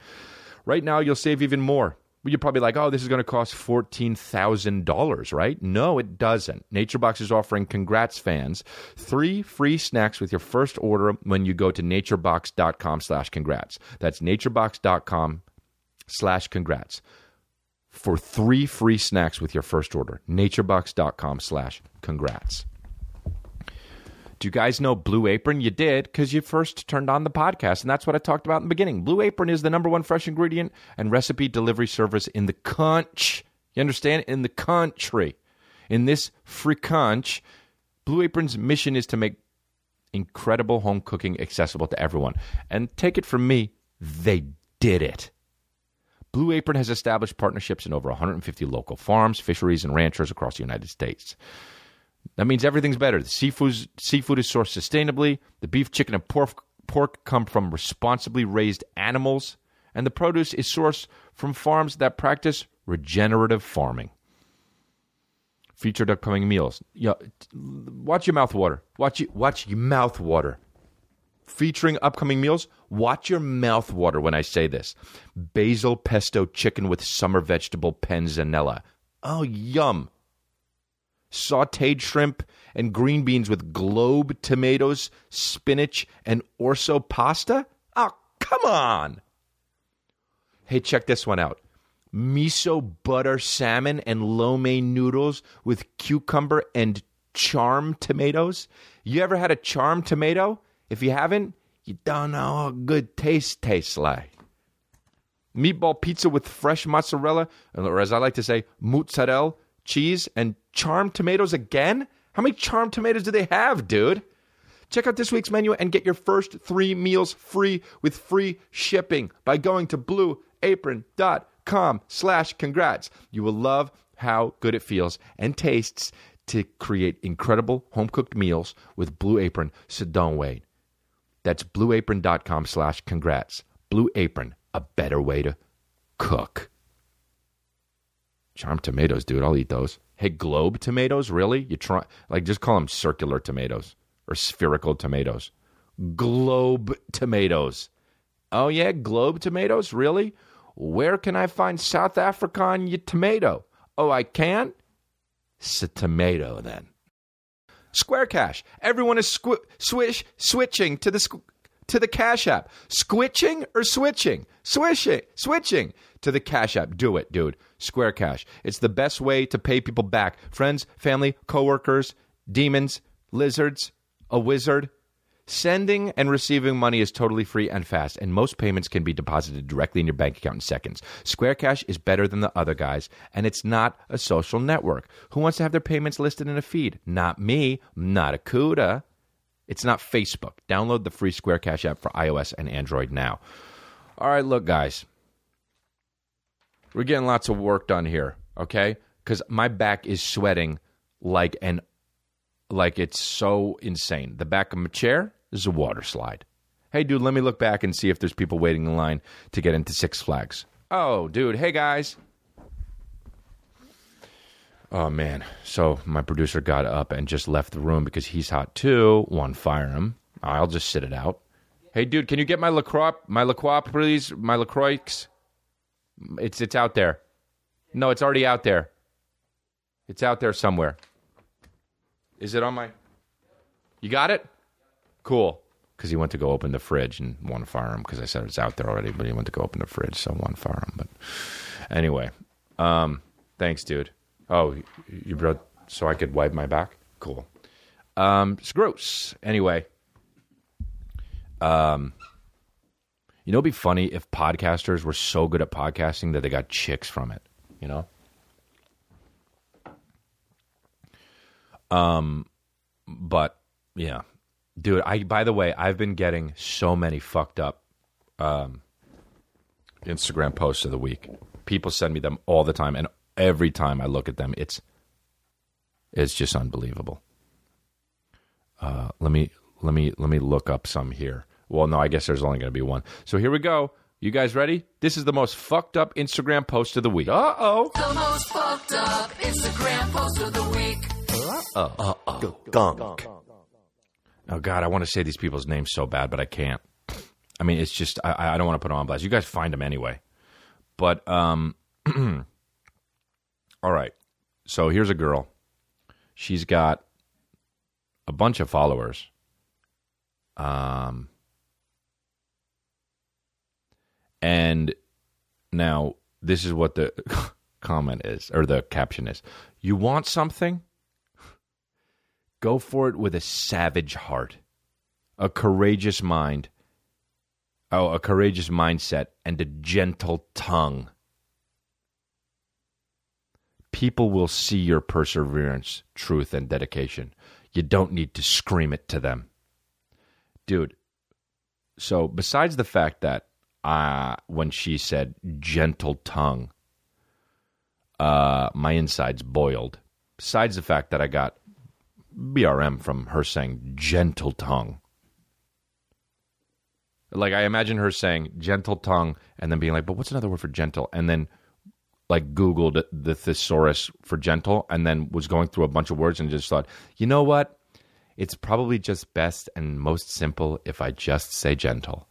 Right now, you'll save even more. You're probably like, oh, this is going to cost $14,000, right? No, it doesn't. NatureBox is offering Congrats fans three free snacks with your first order when you go to naturebox.com slash congrats. That's naturebox.com slash congrats for three free snacks with your first order. Naturebox.com slash congrats. Do you guys know Blue Apron? You did because you first turned on the podcast, and that's what I talked about in the beginning. Blue Apron is the number one fresh ingredient and recipe delivery service in the country. You understand? In the country. In this free country, Blue Apron's mission is to make incredible home cooking accessible to everyone. And take it from me, they did it. Blue Apron has established partnerships in over 150 local farms, fisheries, and ranchers across the United States. That means everything's better. The seafood, seafood is sourced sustainably. The beef, chicken, and pork, pork come from responsibly raised animals. And the produce is sourced from farms that practice regenerative farming. Featured upcoming meals. Yeah, watch your mouth water. Watch, you, watch your mouth water. Featuring upcoming meals, watch your mouth water when I say this. Basil pesto chicken with summer vegetable panzanella. Oh, yum sauteed shrimp, and green beans with globe tomatoes, spinach, and orzo pasta? Oh, come on. Hey, check this one out miso butter salmon and lo mein noodles with cucumber and charm tomatoes. You ever had a charm tomato? If you haven't, you don't know how good taste tastes like. Meatball pizza with fresh mozzarella, or as I like to say, mozzarella cheese and charmed tomatoes again? How many charmed tomatoes do they have, dude? Check out this week's menu and get your first three meals free with free shipping by going to blueapron.com slash congrats. You will love how good it feels and tastes to create incredible home-cooked meals with Blue Apron, so don't wait. That's blueapron.com slash congrats. Blue Apron, a better way to cook. Charmed tomatoes, dude. I'll eat those. Hey, globe tomatoes, really? You try like just call them circular tomatoes or spherical tomatoes. Globe tomatoes. Oh yeah, globe tomatoes, really? Where can I find South African tomato? Oh, I can. It's a tomato then. Square Cash. Everyone is squ- swish switching to the squ- to the Cash App. Squitching or switching? Swishing, switching to the Cash App. Do it, dude. Square Cash. It's the best way to pay people back. Friends, family, coworkers, demons, lizards, a wizard. Sending and receiving money is totally free and fast, and most payments can be deposited directly in your bank account in seconds. Square Cash is better than the other guys, and it's not a social network. Who wants to have their payments listed in a feed? Not me, not a CUDA. It's not Facebook. Download the free Square Cash app for iOS and Android now. All right, look, guys. We're getting lots of work done here, okay? Because my back is sweating like an like it's so insane. The back of my chair is a water slide. Hey, dude, let me look back and see if there's people waiting in line to get into Six Flags. Oh, dude, hey guys. Oh man. So my producer got up and just left the room because he's hot too. One fire him. I'll just sit it out. Hey, dude, can you get my LaCroix, my LaCroix, please? My LaCroix? It's it's out there. No, it's already out there. It's out there somewhere. Is it on my? You got it? Cool. Because he went to go open the fridge and one fire him because I said it's out there already, but he went to go open the fridge, so one fire him. But anyway, um, Thanks, dude. Oh, you brought so I could wipe my back. Cool. Um, it's gross. Anyway, um, you know, it'd be funny if podcasters were so good at podcasting that they got chicks from it. You know. Um, but yeah, dude. I by the way, I've been getting so many fucked up um, Instagram posts of the week. People send me them all the time, and every time I look at them, it's it's just unbelievable. Uh, let me let me let me look up some here. Well, no, I guess there's only going to be one. So here we go. You guys ready? This is the most fucked up Instagram post of the week. Uh oh. The most fucked up Instagram post of the week. Uh oh. Uh oh. Gunk. Oh God, I want to say these people's names so bad, but I can't. I mean, it's just I, I don't want to put on blast. You guys find them anyway. But um, all right. So here's a girl. She's got a bunch of followers. Um, and now this is what the comment is, or the caption is. You want something? Go for it with a savage heart, a courageous mind, oh, a courageous mindset, and a gentle tongue. People will see your perseverance, truth, and dedication. You don't need to scream it to them. Dude, so besides the fact that uh, when she said gentle tongue, uh, my insides boiled. Besides the fact that I got BRM from her saying gentle tongue. Like I imagine her saying gentle tongue and then being like, but what's another word for gentle? And then like Googled the thesaurus for gentle and then was going through a bunch of words and just thought, you know what? It's probably just best and most simple if I just say gentle.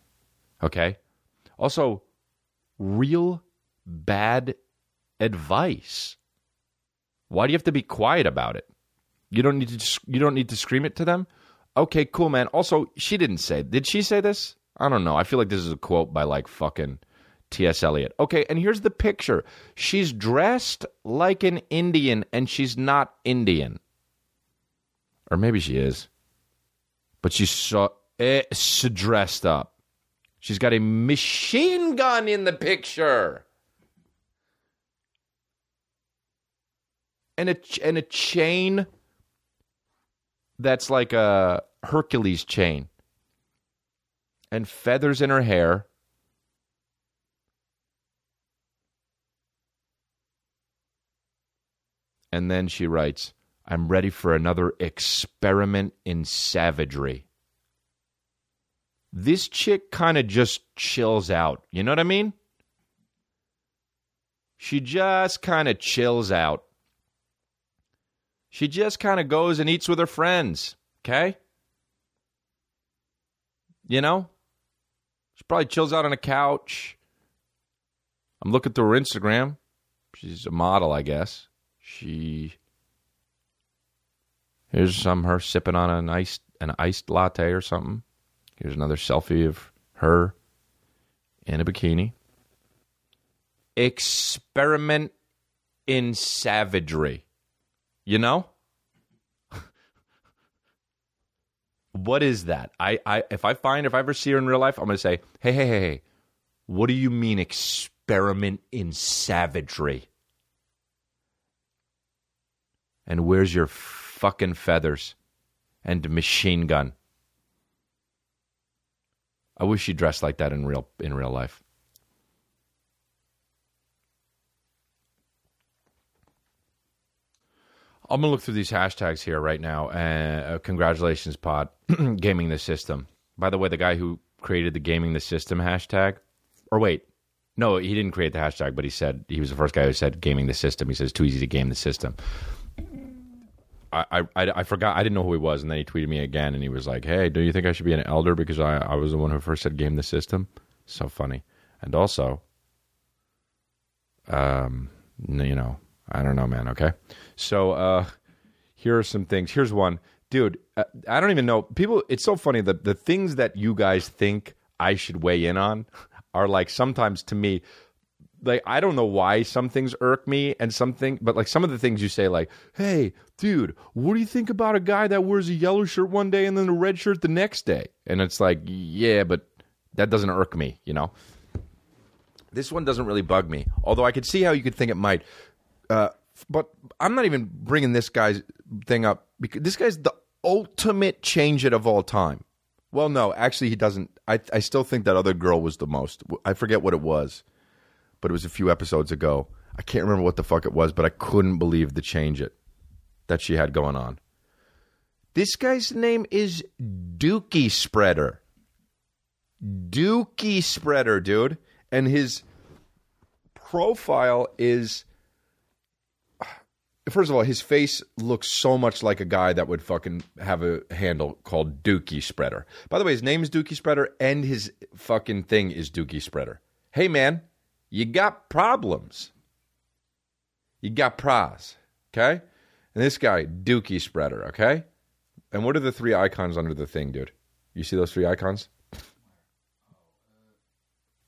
Okay? Also, real bad advice. Why do you have to be quiet about it? You don't need to you don't need to scream it to them. Okay, cool, man. Also, she didn't say. Did she say this? I don't know. I feel like this is a quote by like fucking T.S. Eliot. Okay, and here's the picture. She's dressed like an Indian and she's not Indian. Or maybe she is. But she's so eh, so dressed up. She's got a machine gun in the picture. And a and a chain that's like a Hercules chain. And feathers in her hair. And then she writes, I'm ready for another experiment in savagery. This chick kind of just chills out. You know what I mean? She just kind of chills out. She just kind of goes and eats with her friends. Okay? You know? She probably chills out on a couch. I'm looking through her Instagram. She's a model, I guess. She Here's some her sipping on an iced an iced latte or something. Here's another selfie of her in a bikini. Experiment in savagery. You know? what is that? I, I if I find if I ever see her in real life, I'm gonna say, hey, hey, hey, hey, what do you mean experiment in savagery? And where's your fucking feathers and machine gun? I wish she dressed like that in real in real life. I'm gonna look through these hashtags here right now. Uh, congratulations, Pod, gaming the system. By the way, the guy who created the gaming the system hashtag, or wait, no, he didn't create the hashtag, but he said he was the first guy who said gaming the system. He says too easy to game the system. I, I, I forgot I didn't know who he was, and then he tweeted me again, and he was like, "Hey, do you think I should be an elder because I, I was the one who first said game the system?" So funny, and also, um, you know, I don't know, man. Okay, so uh, here are some things. Here's one, dude. Uh, I don't even know people. It's so funny that the things that you guys think I should weigh in on are like sometimes to me like I don't know why some things irk me and something, but like some of the things you say, like, "Hey, dude, what do you think about a guy that wears a yellow shirt one day and then a red shirt the next day?" And it's like, yeah, but that doesn't irk me, you know. This one doesn't really bug me, although I could see how you could think it might. Uh, but I'm not even bringing this guy's thing up because this guy's the ultimate change it of all time. Well, no, actually, he doesn't. I I still think that other girl was the most. I forget what it was, but it was a few episodes ago. I can't remember what the fuck it was, but I couldn't believe the change it that she had going on. This guy's name is Dookie Spreader. Dookie Spreader, dude. And his profile is first of all, his face looks so much like a guy that would fucking have a handle called Dookie Spreader. By the way, his name is Dookie Spreader and his fucking thing is Dookie Spreader. Hey man, you got problems. You got pros, okay? And this guy, Dookie Spreader, okay? And what are the three icons under the thing, dude? You see those three icons?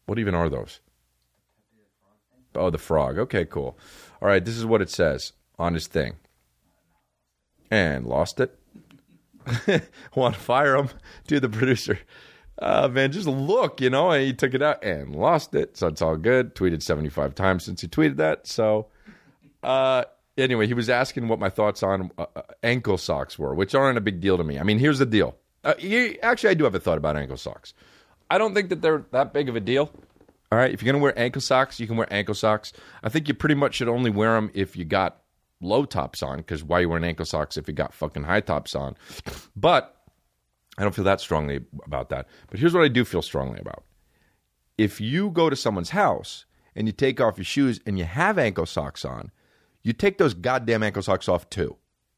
What even are those? Oh, the frog. Okay, cool. All right, this is what it says on his thing. And lost it. Want to fire him? To the producer. Uh, man, just look, you know, and he took it out and lost it. So it's all good. Tweeted 75 times since he tweeted that. So, uh, anyway, he was asking what my thoughts on uh, uh, ankle socks were, which aren't a big deal to me. I mean, here's the deal. Uh, actually, I do have a thought about ankle socks. I don't think that they're that big of a deal. All right, if you're gonna wear ankle socks, you can wear ankle socks. I think you pretty much should only wear them if you got low tops on, because why are you wearing ankle socks if you got fucking high tops on? But I don't feel that strongly about that. But here's what I do feel strongly about. If you go to someone's house and you take off your shoes and you have ankle socks on, you take those goddamn ankle socks off too.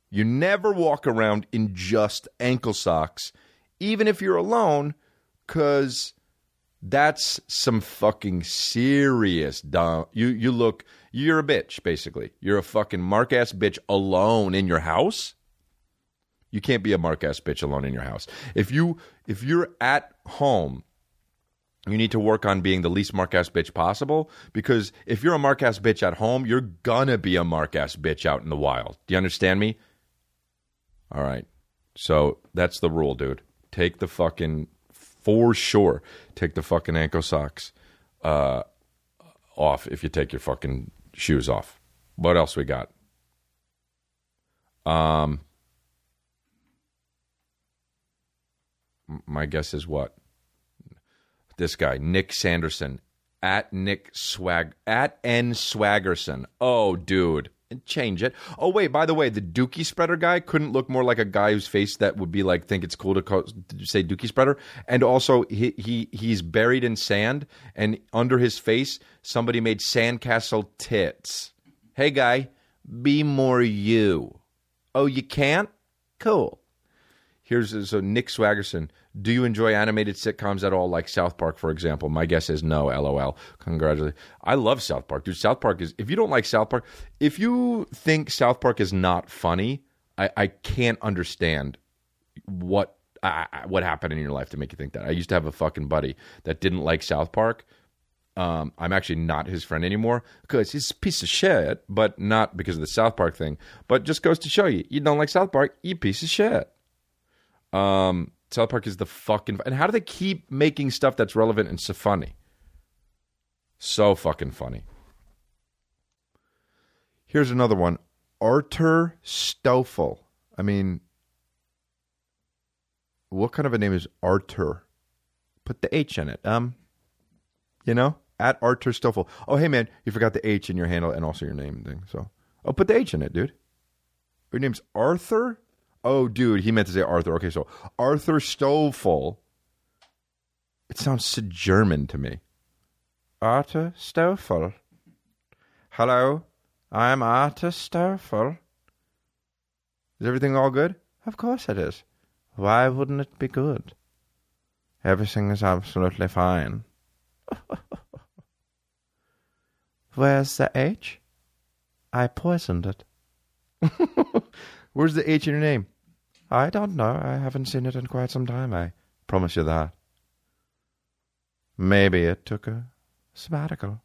You never walk around in just ankle socks, even if you're alone, because that's some fucking serious dumb. You you look you're a bitch basically. You're a fucking mark ass bitch alone in your house. You can't be a mark ass bitch alone in your house. If you if you're at home, you need to work on being the least mark ass bitch possible because if you're a mark ass bitch at home, you're gonna be a mark ass bitch out in the wild. Do you understand me? All right. So that's the rule, dude. Take the fucking for sure. Take the fucking ankle socks uh, off if you take your fucking shoes off. What else we got? Um, my guess is what this guy Nick Sanderson at Nick Swag at N Swaggerson. Oh, dude, and change it. Oh wait, by the way, the Dookie spreader guy couldn't look more like a guy whose face that would be like think it's cool to say Dookie spreader. And also, he he he's buried in sand, and under his face, somebody made sandcastle tits. Hey guy, be more you. Oh, you can't? Cool. Here's so Nick Swaggerson. Do you enjoy animated sitcoms at all, like South Park, for example? My guess is no. LOL. Congratulations. I love South Park, dude. South Park is. If you don't like South Park, if you think South Park is not funny, I, I can't understand what I, what happened in your life to make you think that. I used to have a fucking buddy that didn't like South Park. Um, I'm actually not his friend anymore because he's a piece of shit, but not because of the South Park thing. But just goes to show you, you don't like South Park, you piece of shit. Um, South Park is the fucking. And how do they keep making stuff that's relevant and so funny? So fucking funny. Here's another one Arthur Stoffel. I mean, what kind of a name is Arthur? Put the H in it. Um, you know, at Arthur Stoffel. Oh, hey man, you forgot the H in your handle and also your name thing. So, oh, put the H in it, dude. Your name's Arthur. Oh, dude, he meant to say Arthur. Okay, so Arthur Stoffel. It sounds so German to me. Arthur Stoffel. Hello, I'm Arthur Stoffel. Is everything all good? Of course it is. Why wouldn't it be good? Everything is absolutely fine. Where's the H? I poisoned it. Where's the H in your name? I don't know. I haven't seen it in quite some time. I promise you that. Maybe it took a sabbatical.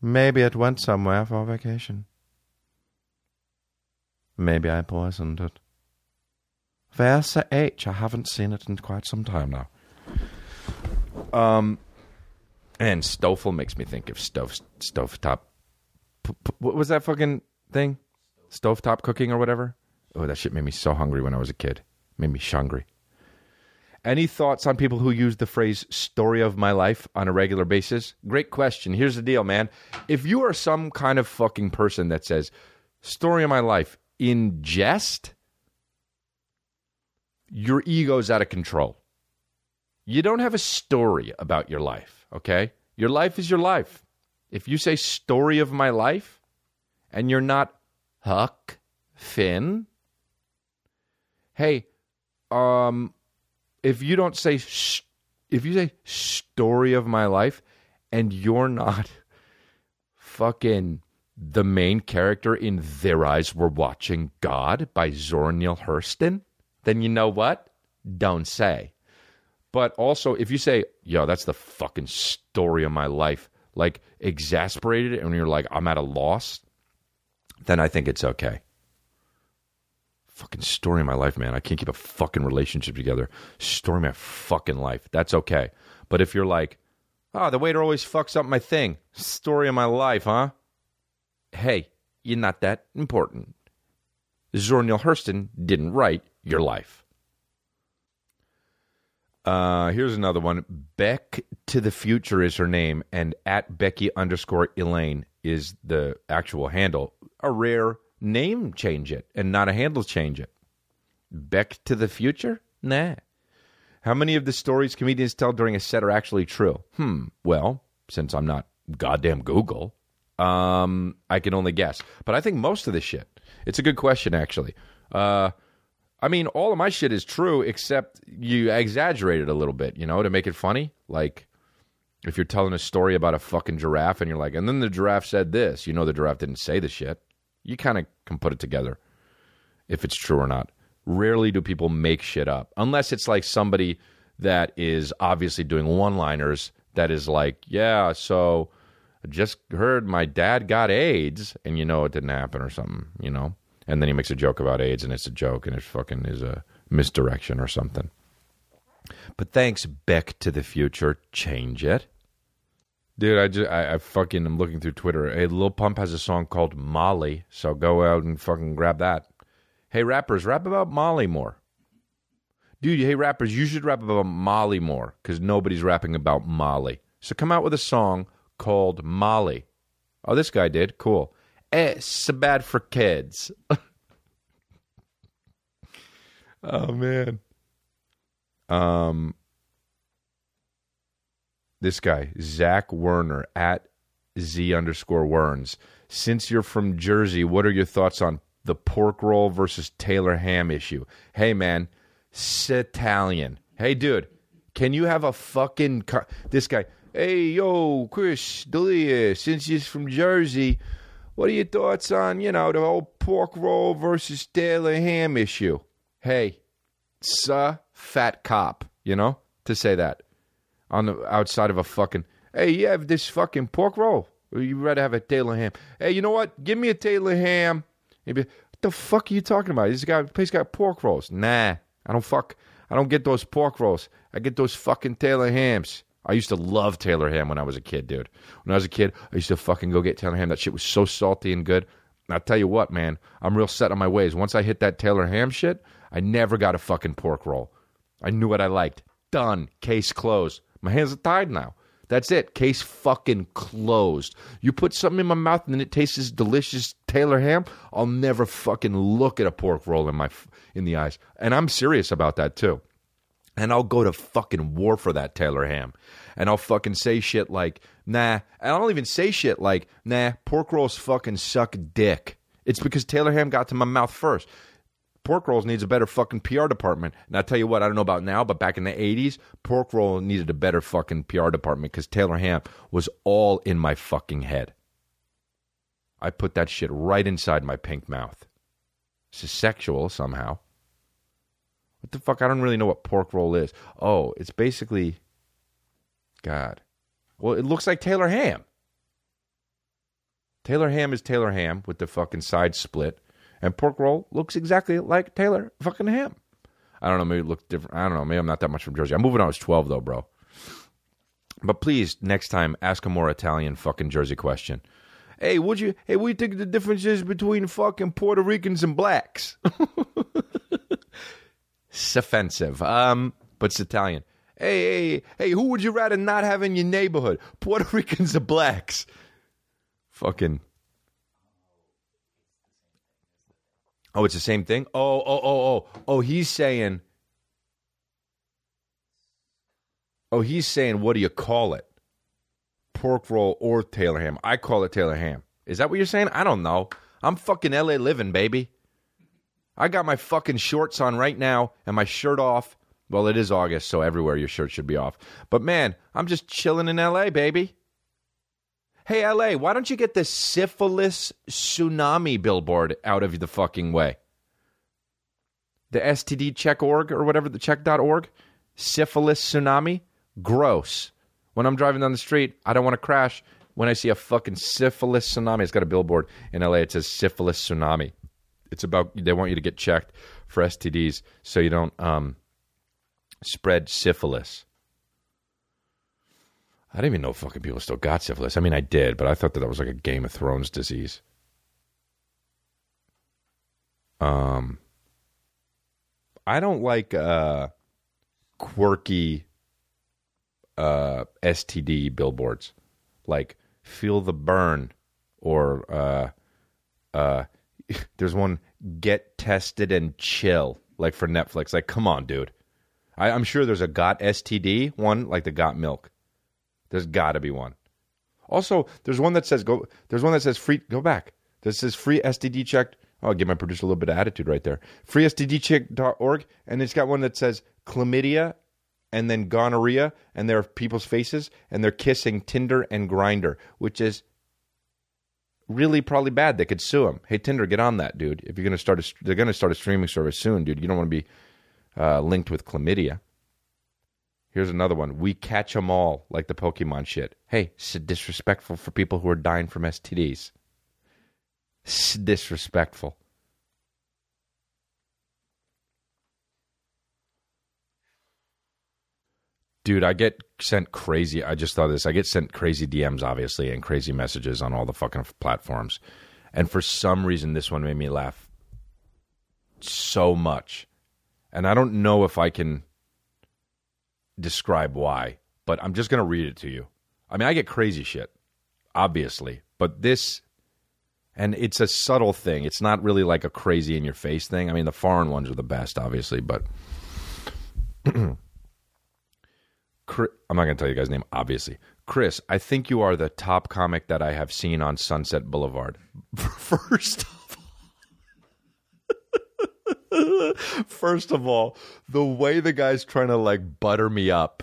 Maybe it went somewhere for vacation. Maybe I poisoned it. Where's the H? I haven't seen it in quite some time now. Um, and Stoffel makes me think of stove stovetop. P- p- what was that fucking thing? Stovetop cooking or whatever. Oh, that shit made me so hungry when I was a kid. Made me shungry. Any thoughts on people who use the phrase story of my life on a regular basis? Great question. Here's the deal, man. If you are some kind of fucking person that says story of my life in jest, your ego's out of control. You don't have a story about your life, okay? Your life is your life. If you say story of my life and you're not Huck Finn, hey, um, if you don't say sh- if you say story of my life and you're not fucking the main character in Their Eyes Were Watching God by Zora Neale Hurston, then you know what? Don't say. But also, if you say, yo, that's the fucking story of my life, like exasperated, and you're like, I'm at a loss, then I think it's okay. Fucking story of my life, man. I can't keep a fucking relationship together. Story of my fucking life. That's okay. But if you're like, oh, the waiter always fucks up my thing. Story of my life, huh? Hey, you're not that important. Zora Neale Hurston didn't write your life. Uh, here's another one. Beck to the future is her name, and at Becky underscore Elaine is the actual handle. A rare name change it and not a handle change it. Beck to the future? Nah. How many of the stories comedians tell during a set are actually true? Hmm. Well, since I'm not goddamn Google, um, I can only guess. But I think most of the shit. It's a good question, actually. Uh, I mean, all of my shit is true, except you exaggerate it a little bit, you know, to make it funny. Like, if you're telling a story about a fucking giraffe and you're like, and then the giraffe said this, you know, the giraffe didn't say the shit. You kind of can put it together if it's true or not. Rarely do people make shit up, unless it's like somebody that is obviously doing one liners that is like, yeah, so I just heard my dad got AIDS, and you know it didn't happen or something, you know? And then he makes a joke about AIDS, and it's a joke, and it fucking is a misdirection or something. But thanks, Beck to the future. Change it. Dude, I just I, I fucking am looking through Twitter. Hey, Lil Pump has a song called Molly, so go out and fucking grab that. Hey, rappers, rap about Molly more. Dude, hey, rappers, you should rap about Molly more because nobody's rapping about Molly. So come out with a song called Molly. Oh, this guy did. Cool. It's so bad for kids. oh, man. Um, this guy, Zach Werner at Z underscore Werns. Since you're from Jersey, what are your thoughts on the pork roll versus Taylor ham issue? Hey, man, Italian. Hey, dude, can you have a fucking. Co- this guy, hey, yo, Chris D'Elia, since you're from Jersey, what are your thoughts on, you know, the whole pork roll versus Taylor ham issue? Hey, it's fat cop, you know, to say that on the outside of a fucking. Hey, you have this fucking pork roll. Or you rather have a Taylor ham? Hey, you know what? Give me a Taylor ham. Maybe what the fuck are you talking about? This guy place got pork rolls. Nah, I don't fuck. I don't get those pork rolls. I get those fucking Taylor hams. I used to love Taylor ham when I was a kid, dude. When I was a kid, I used to fucking go get Taylor ham. That shit was so salty and good. I'll tell you what, man, I'm real set on my ways. Once I hit that Taylor ham shit, I never got a fucking pork roll. I knew what I liked. Done. Case closed. My hands are tied now. That's it. Case fucking closed. You put something in my mouth and then it tastes as delicious Taylor ham. I'll never fucking look at a pork roll in my in the eyes. And I'm serious about that too. And I'll go to fucking war for that Taylor ham. And I'll fucking say shit like, nah. And I don't even say shit like, nah, pork rolls fucking suck dick. It's because Taylor ham got to my mouth first pork rolls needs a better fucking PR department. And I tell you what, I don't know about now, but back in the 80s, pork roll needed a better fucking PR department because Taylor Ham was all in my fucking head. I put that shit right inside my pink mouth. Is sexual somehow. What the fuck? I don't really know what pork roll is. Oh, it's basically. God. Well, it looks like Taylor Ham. Taylor ham is Taylor ham with the fucking side split, and pork roll looks exactly like Taylor fucking ham. I don't know, maybe it looks different. I don't know, maybe I'm not that much from Jersey. I'm moving when I was 12 though, bro. But please, next time, ask a more Italian fucking Jersey question. Hey, would you? Hey, what do you think the difference is between fucking Puerto Ricans and blacks? it's offensive. Um, but it's Italian. Hey, hey, hey, who would you rather not have in your neighborhood? Puerto Ricans or blacks? Fucking. Oh, it's the same thing? Oh, oh, oh, oh. Oh, he's saying. Oh, he's saying, what do you call it? Pork roll or Taylor ham? I call it Taylor ham. Is that what you're saying? I don't know. I'm fucking LA living, baby. I got my fucking shorts on right now and my shirt off. Well, it is August, so everywhere your shirt should be off. But man, I'm just chilling in LA, baby. Hey, LA, why don't you get the syphilis tsunami billboard out of the fucking way? The STD check org or whatever, the check.org, syphilis tsunami, gross. When I'm driving down the street, I don't want to crash. When I see a fucking syphilis tsunami, it's got a billboard in LA, it says syphilis tsunami. It's about, they want you to get checked for STDs so you don't um, spread syphilis. I didn't even know fucking people still got syphilis. I mean, I did, but I thought that that was like a Game of Thrones disease. Um, I don't like uh, quirky uh, STD billboards, like "Feel the Burn" or uh, uh, there's one "Get Tested and Chill," like for Netflix. Like, come on, dude. I, I'm sure there's a Got STD one, like the Got Milk. There's got to be one. Also, there's one that says go. There's one that says free. Go back. This says free STD checked. Oh, I'll give my producer a little bit of attitude right there. FreeSTDcheck.org, and it's got one that says chlamydia, and then gonorrhea, and there are people's faces, and they're kissing Tinder and Grindr, which is really probably bad. They could sue them. Hey, Tinder, get on that, dude. If you're gonna start, a, they're gonna start a streaming service soon, dude. You don't want to be uh, linked with chlamydia. Here's another one. We catch 'em all, like the Pokemon shit. Hey, it's disrespectful for people who are dying from STDs. It's disrespectful. Dude, I get sent crazy. I just thought this. I get sent crazy DMs, obviously, and crazy messages on all the fucking platforms. And for some reason, this one made me laugh so much. And I don't know if I can describe why, but I'm just going to read it to you. I mean, I get crazy shit, obviously, but this, and it's a subtle thing. It's not really like a crazy in your face thing. I mean, the foreign ones are the best, obviously, but I'm not going to tell you guys' name, obviously. Chris, I think you are the top comic that I have seen on Sunset Boulevard. First First of all, the way the guy's trying to like butter me up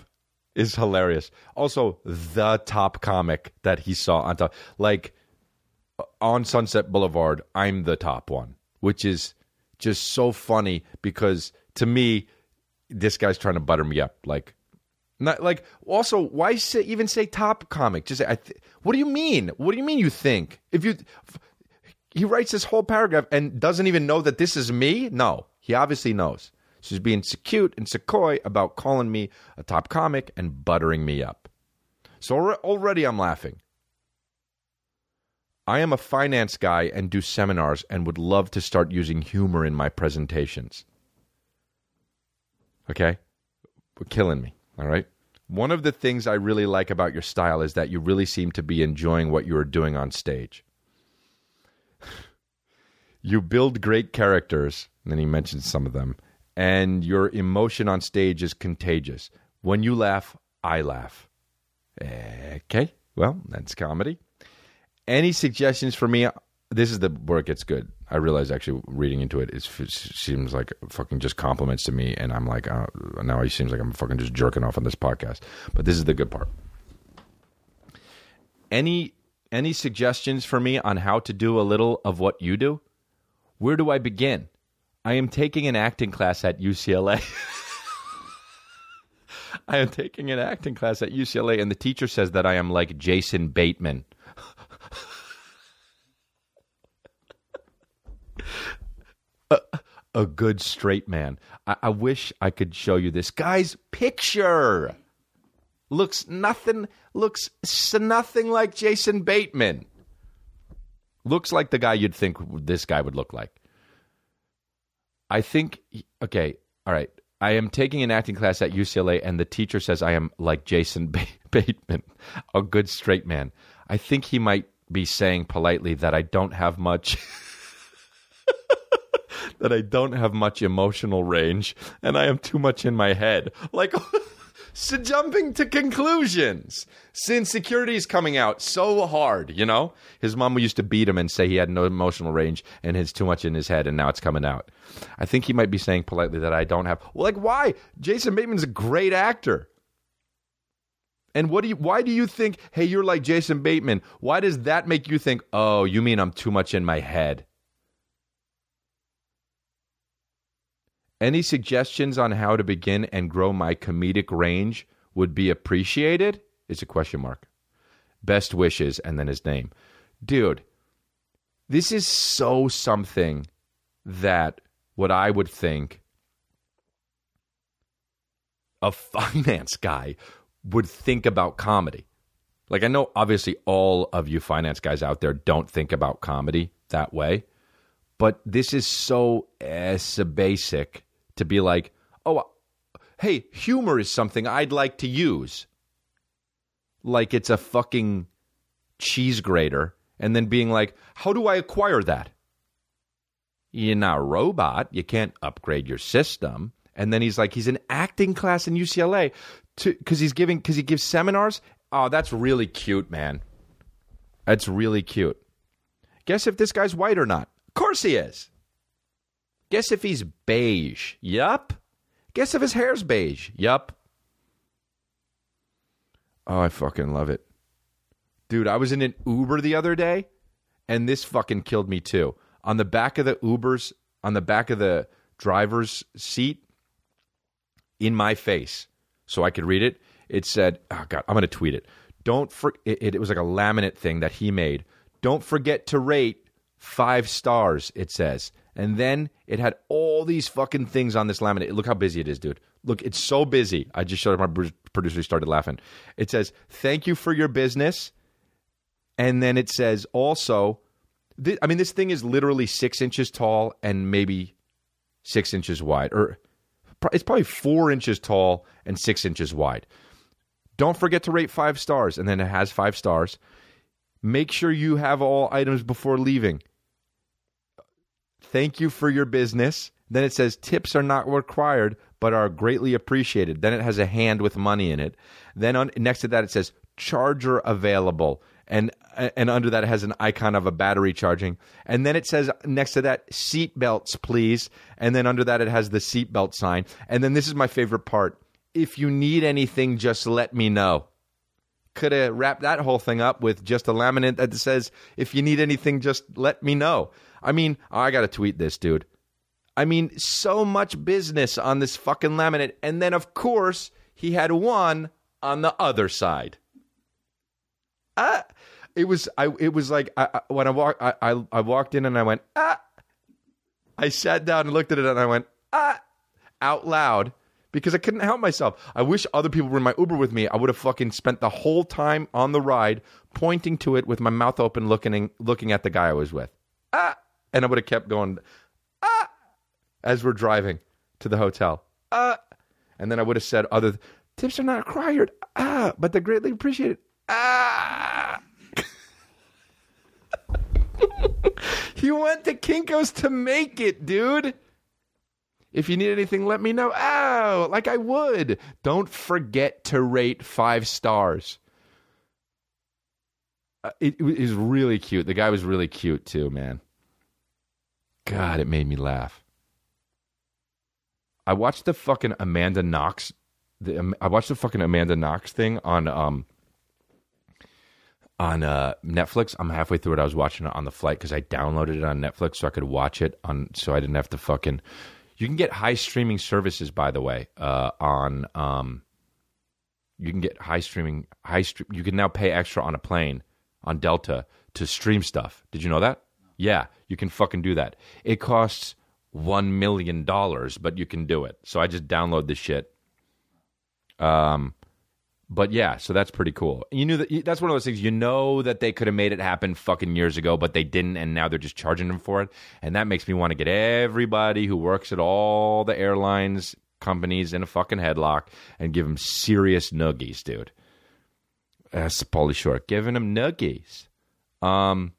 is hilarious. Also, the top comic that he saw on top, like uh, on Sunset Boulevard, I'm the top one, which is just so funny because to me, this guy's trying to butter me up. Like, not like. Also, why say, even say top comic? Just say, I th- what do you mean? What do you mean? You think if you he writes this whole paragraph and doesn't even know that this is me? No, he obviously knows. She's being so cute and sequoia about calling me a top comic and buttering me up. So already I'm laughing. I am a finance guy and do seminars and would love to start using humor in my presentations. Okay? We're killing me, all right? One of the things I really like about your style is that you really seem to be enjoying what you are doing on stage. You build great characters, and then he mentions some of them, and your emotion on stage is contagious. When you laugh, I laugh. Okay, well, that's comedy. Any suggestions for me? This is the where it gets good. I realize actually reading into it, it seems like fucking just compliments to me, and I'm like, uh, now it seems like I'm fucking just jerking off on this podcast. But this is the good part. Any any suggestions for me on how to do a little of what you do? Where do I begin? I am taking an acting class at UCLA. I am taking an acting class at UCLA, and the teacher says that I am like Jason Bateman. a, good straight man. I, I wish I could show you this guy's picture. Looks nothing, looks nothing like Jason Bateman. Looks like the guy you'd think this guy would look like. I think. Okay, all right. I am taking an acting class at UCLA, and the teacher says I am like Jason ba- Bateman, a good straight man. I think he might be saying politely that I don't have much. that I don't have much emotional range and I am too much in my head. Like, so jumping to conclusions. Since security is coming out so hard, you know? His mom used to beat him and say he had no emotional range and has too much in his head, and now it's coming out. I think he might be saying politely that I don't have. Well, like, why? Jason Bateman's a great actor. And what do you? Why do you think? Hey, you're like Jason Bateman. Why does that make you think? Oh, you mean I'm too much in my head? Any suggestions on how to begin and grow my comedic range would be appreciated? It's a question mark. Best wishes, and then his name. Dude, this is so something that what I would think a finance guy would think about comedy. Like, I know obviously all of you finance guys out there don't think about comedy that way, but this is so as basic to be like, oh, hey, humor is something I'd like to use. Like it's a fucking cheese grater, and then being like, how do I acquire that? You're not a robot. You can't upgrade your system. And then he's like, he's in acting class in UCLA because he's giving because he gives seminars. Oh, that's really cute, man. That's really cute. Guess if this guy's white or not? Of course he is. Guess if he's beige? Yup. Guess if his hair's beige? Yup. Oh, I fucking love it. Dude, I was in an Uber the other day and this fucking killed me too. On the back of the Uber's, on the back of the driver's seat, in my face, so I could read it, it said, oh God, I'm going to tweet it. Don't for, it, it was like a laminate thing that he made. Don't forget to rate five stars, it says. And then it had all these fucking things on this laminate. Look how busy it is, dude. Look, it's so busy. I just showed it. My producer started laughing. It says, "Thank you for your business," and then it says also, thi- I mean, this thing is literally six inches tall and maybe six inches wide, or it's probably four inches tall and six inches wide. Don't forget to rate five stars, and then it has five stars. Make sure you have all items before leaving thank you for your business. Then it says tips are not required, but are greatly appreciated. Then it has a hand with money in it. Then on, next to that it says charger available, and and under that it has an icon of a battery charging. And then it says next to that seat belts, please. And then under that it has the seatbelt sign. And then this is my favorite part. If you need anything, just let me know could have wrapped that whole thing up with just a laminate that says, if you need anything, just let me know. I mean, oh, I got to tweet this, dude. I mean, so much business on this fucking laminate. And then, of course, he had one on the other side. Ah, it was, I, it was like, I, I, when I walked, I, I, I walked in and I went, ah. I sat down and looked at it and I went, ah, out loud because I couldn't help myself. I wish other people were in my Uber with me. I would have fucking spent the whole time on the ride pointing to it with my mouth open, looking looking at the guy I was with. Ah, and I would have kept going. Ah, as we're driving to the hotel. Ah, and then I would have said other tips are not required. Ah, but they're greatly appreciated. Ah. he went to Kinko's to make it, dude. If you need anything, let me know. Oh, like I would. Don't forget to rate five stars. Uh, it, it was really cute. The guy was really cute too, man. God, it made me laugh. I watched the fucking Amanda Knox. The, um, I watched the fucking Amanda Knox thing on um on uh, Netflix. I'm halfway through it. I was watching it on the flight because I downloaded it on Netflix so I could watch it on. So I didn't have to fucking. You can get high streaming services, by the way, uh, on. Um, you can get high streaming, high stream. You can now pay extra on a plane on Delta to stream stuff. Did you know that? Yeah, you can fucking do that. It costs one million dollars, but you can do it. So I just download the shit. Um, but yeah, so that's pretty cool. You knew that that's one of those things. You know that they could have made it happen fucking years ago, but they didn't, and now they're just charging them for it. And that makes me want to get everybody who works at all the airlines companies in a fucking headlock and give them serious nuggies, dude. That's Pauly Shore giving them nuggies. Um,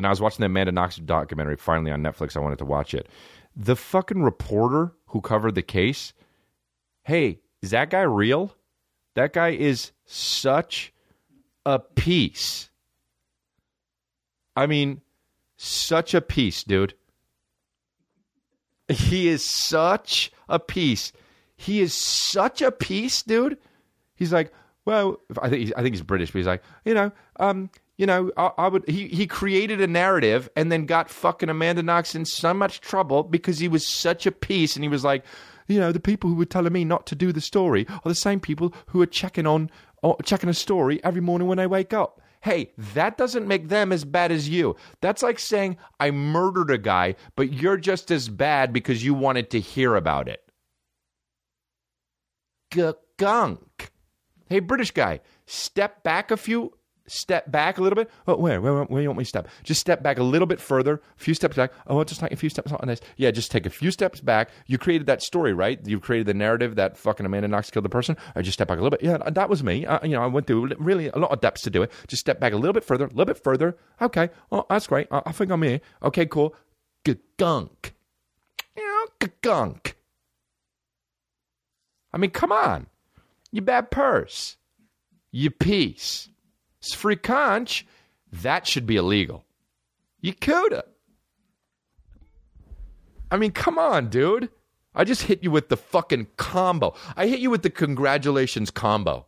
and I was watching the Amanda Knox documentary finally on Netflix. I wanted to watch it. The fucking reporter who covered the case. Hey, is that guy real? That guy is such a piece. I mean, such a piece, dude. He is such a piece. He is such a piece, dude. He's like, well, I think he's, I think he's British, but he's like, you know, um, you know, I, I, would. He he created a narrative and then got fucking Amanda Knox in so much trouble because he was such a piece, and he was like, you know, the people who were telling me not to do the story are the same people who are checking on or checking a story every morning when I wake up. Hey, that doesn't make them as bad as you. That's like saying I murdered a guy, but you're just as bad because you wanted to hear about it. Gunk. Hey, British guy, step back a few step back a little bit. Oh, where, where, where you want me to step? Just step back a little bit further, a few steps back. Oh, just take a few steps on this. Yeah, just take a few steps back. You created that story, right? You created the narrative that fucking Amanda Knox killed the person. I just step back a little bit. Yeah, that was me. I, you know, I went through really a lot of depths to do it. Just step back a little bit further, a little bit further. Okay, oh, that's great. I, I think I'm here. Okay, cool. Gunk. Gunk. I mean, come on. You bad purse. You piece. Sfrikanch, that should be illegal. Yakuda. I mean, come on, dude. I just hit you with the fucking combo. I hit you with the congratulations combo.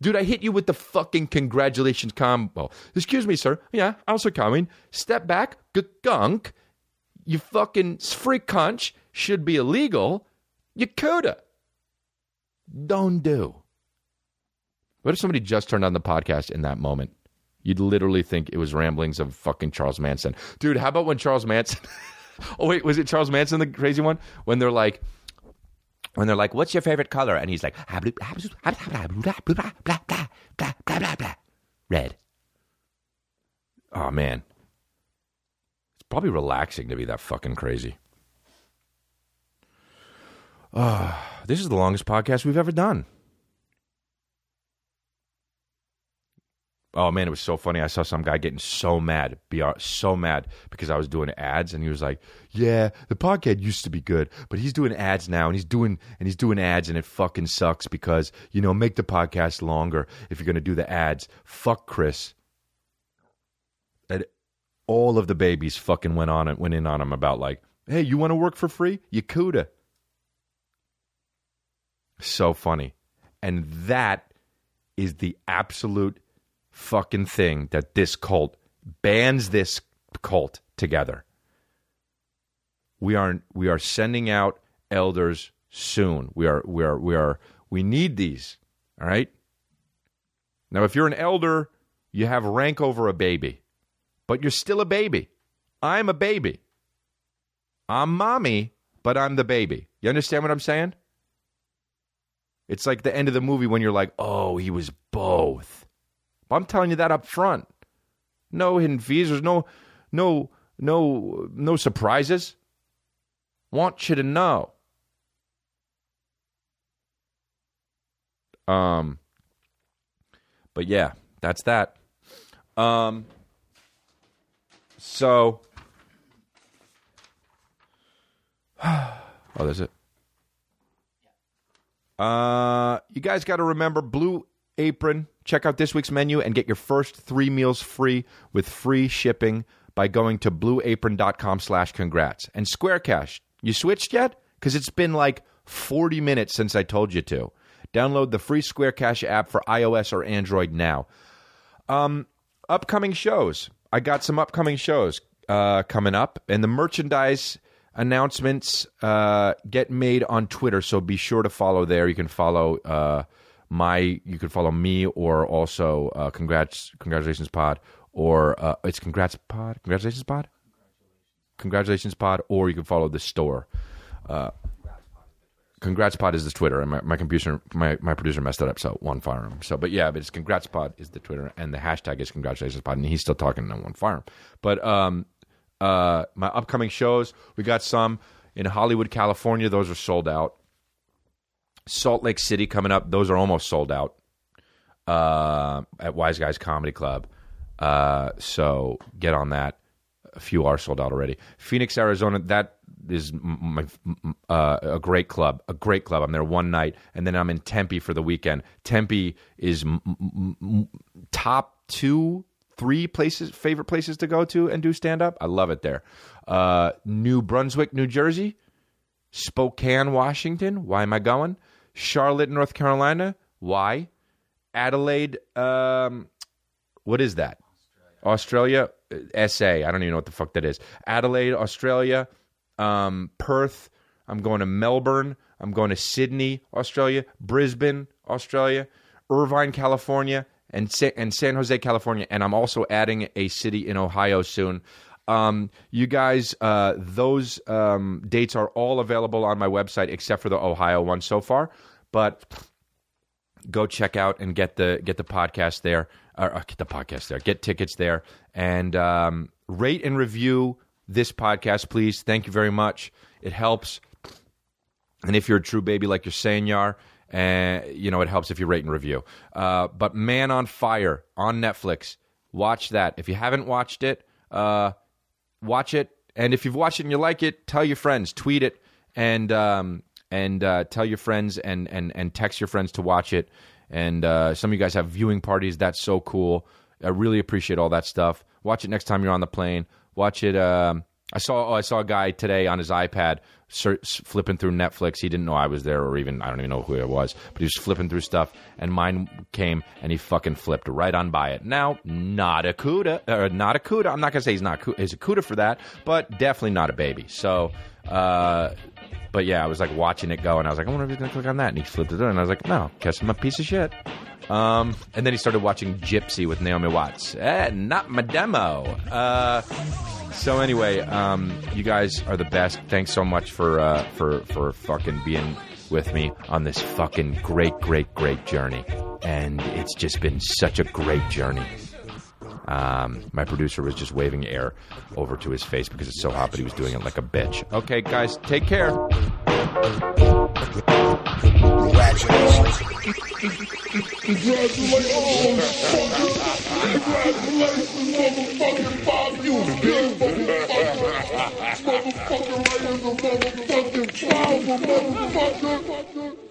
Dude, I hit you with the fucking congratulations combo. Excuse me, sir. Yeah, also coming. Step back. Gunk. You fucking Sfrikanch should be illegal. Yakuda. Don't do. What if somebody just turned on the podcast in that moment? You'd literally think it was ramblings of fucking Charles Manson. Dude, how about when Charles Manson Oh wait, was it Charles Manson the crazy one? When they're like when they're like, "What's your favorite color?" and he's like, "Red." Oh man, it's probably relaxing to be that fucking crazy. Oh, this is the longest podcast we've ever done. Oh man, it was so funny. I saw some guy getting so mad, so mad because I was doing ads, and he was like, "Yeah, the podcast used to be good, but he's doing ads now, and he's doing and he's doing ads, and it fucking sucks because you know make the podcast longer if you're gonna do the ads. Fuck Chris." And all of the babies fucking went on and went in on him about like, "Hey, you want to work for free? Cuda." So funny, and that is the absolute fucking thing that this cult bands this cult together. We are we are sending out elders soon. We are we are we are we need these. All right? Now if you're an elder, you have rank over a baby. But you're still a baby. I'm a baby. I'm mommy, but I'm the baby. You understand what I'm saying? It's like the end of the movie when you're like, "Oh, he was both." I'm telling you that up front. No hidden fees. There's no, no, no, no surprises. Want you to know. Um, but yeah, that's that. Um, so, oh, that's it. Uh, you guys got to remember Blue Apron Check out this week's menu and get your first three meals free with free shipping by going to blueapron.com slash congrats. And Square Cash, you switched yet? Because it's been like 40 minutes since I told you to. Download the free Square Cash app for iOS or Android now. Um, upcoming shows. I got some upcoming shows uh, coming up, and the merchandise announcements uh, get made on Twitter, so be sure to follow there. You can follow uh, my you can follow me or also uh, congrats congratulations pod or uh, it's congrats pod congratulations pod Congratulations Pod, or you can follow the store. Uh, Congrats Pod is the Twitter, and my, my computer, my, my producer messed that up, so one firearm. So, but yeah, but it's Congrats Pod is the Twitter, and the hashtag is Congratulations Pod, and he's still talking on one firearm. But um, uh, my upcoming shows, we got some in Hollywood, California. Those are sold out. Salt Lake City coming up. Those are almost sold out uh, at Wise Guys Comedy Club. Uh, so get on that. A few are sold out already. Phoenix, Arizona. That is my, uh, a great club. A great club. I'm there one night, and then I'm in Tempe for the weekend. Tempe is m- m- m- top two, three places, favorite places to go to and do stand up. I love it there. Uh, New Brunswick, New Jersey. Spokane, Washington. Why am I going? Charlotte, North Carolina. Why? Adelaide. Um, what is that? Australia. Uh, SA. I don't even know what the fuck that is. Adelaide, Australia. Um, Perth. I'm going to Melbourne. I'm going to Sydney, Australia. Brisbane, Australia. Irvine, California. And, Sa- and San Jose, California. And I'm also adding a city in Ohio soon. Um, you guys, uh, those um, dates are all available on my website except for the Ohio one so far. But go check out and get the get the podcast there. Or, uh, get the podcast there. Get tickets there and um, rate and review this podcast, please. Thank you very much. It helps. And if you're a true baby like you're saying you are, uh, you know, it helps if you rate and review. Uh, but Man on Fire on Netflix, watch that. If you haven't watched it, uh, watch it. And if you've watched it and you like it, tell your friends, tweet it, and um, and uh, tell your friends and, and and text your friends to watch it. And uh, some of you guys have viewing parties. That's so cool. I really appreciate all that stuff. Watch it next time you're on the plane. Watch it. Um, I saw oh, I saw a guy today on his iPad flipping through Netflix. He didn't know I was there, or even I don't even know who it was, but he was flipping through stuff, and mine came, and he fucking flipped right on by it. Now, not a Cuda, or not a Cuda. I'm not gonna say he's not he's a Cuda for that, but definitely not a baby. So. Uh, but yeah, I was like watching it go, and I was like, I wonder if he's gonna click on that, and he flipped it, and I was like, no, guess I'm a piece of shit. Um, and then he started watching Gypsy with Naomi Watts. Eh, not my demo. Uh, so anyway, um, you guys are the best. Thanks so much for uh, for for fucking being with me on this fucking great, great, great journey. And it's just been such a great journey. Um, my producer was just waving air over to his face because it's so hot, but he was doing it like a bitch. Okay, guys, take care. Motherfucking right in the motherfucking motherfucking motherfucker.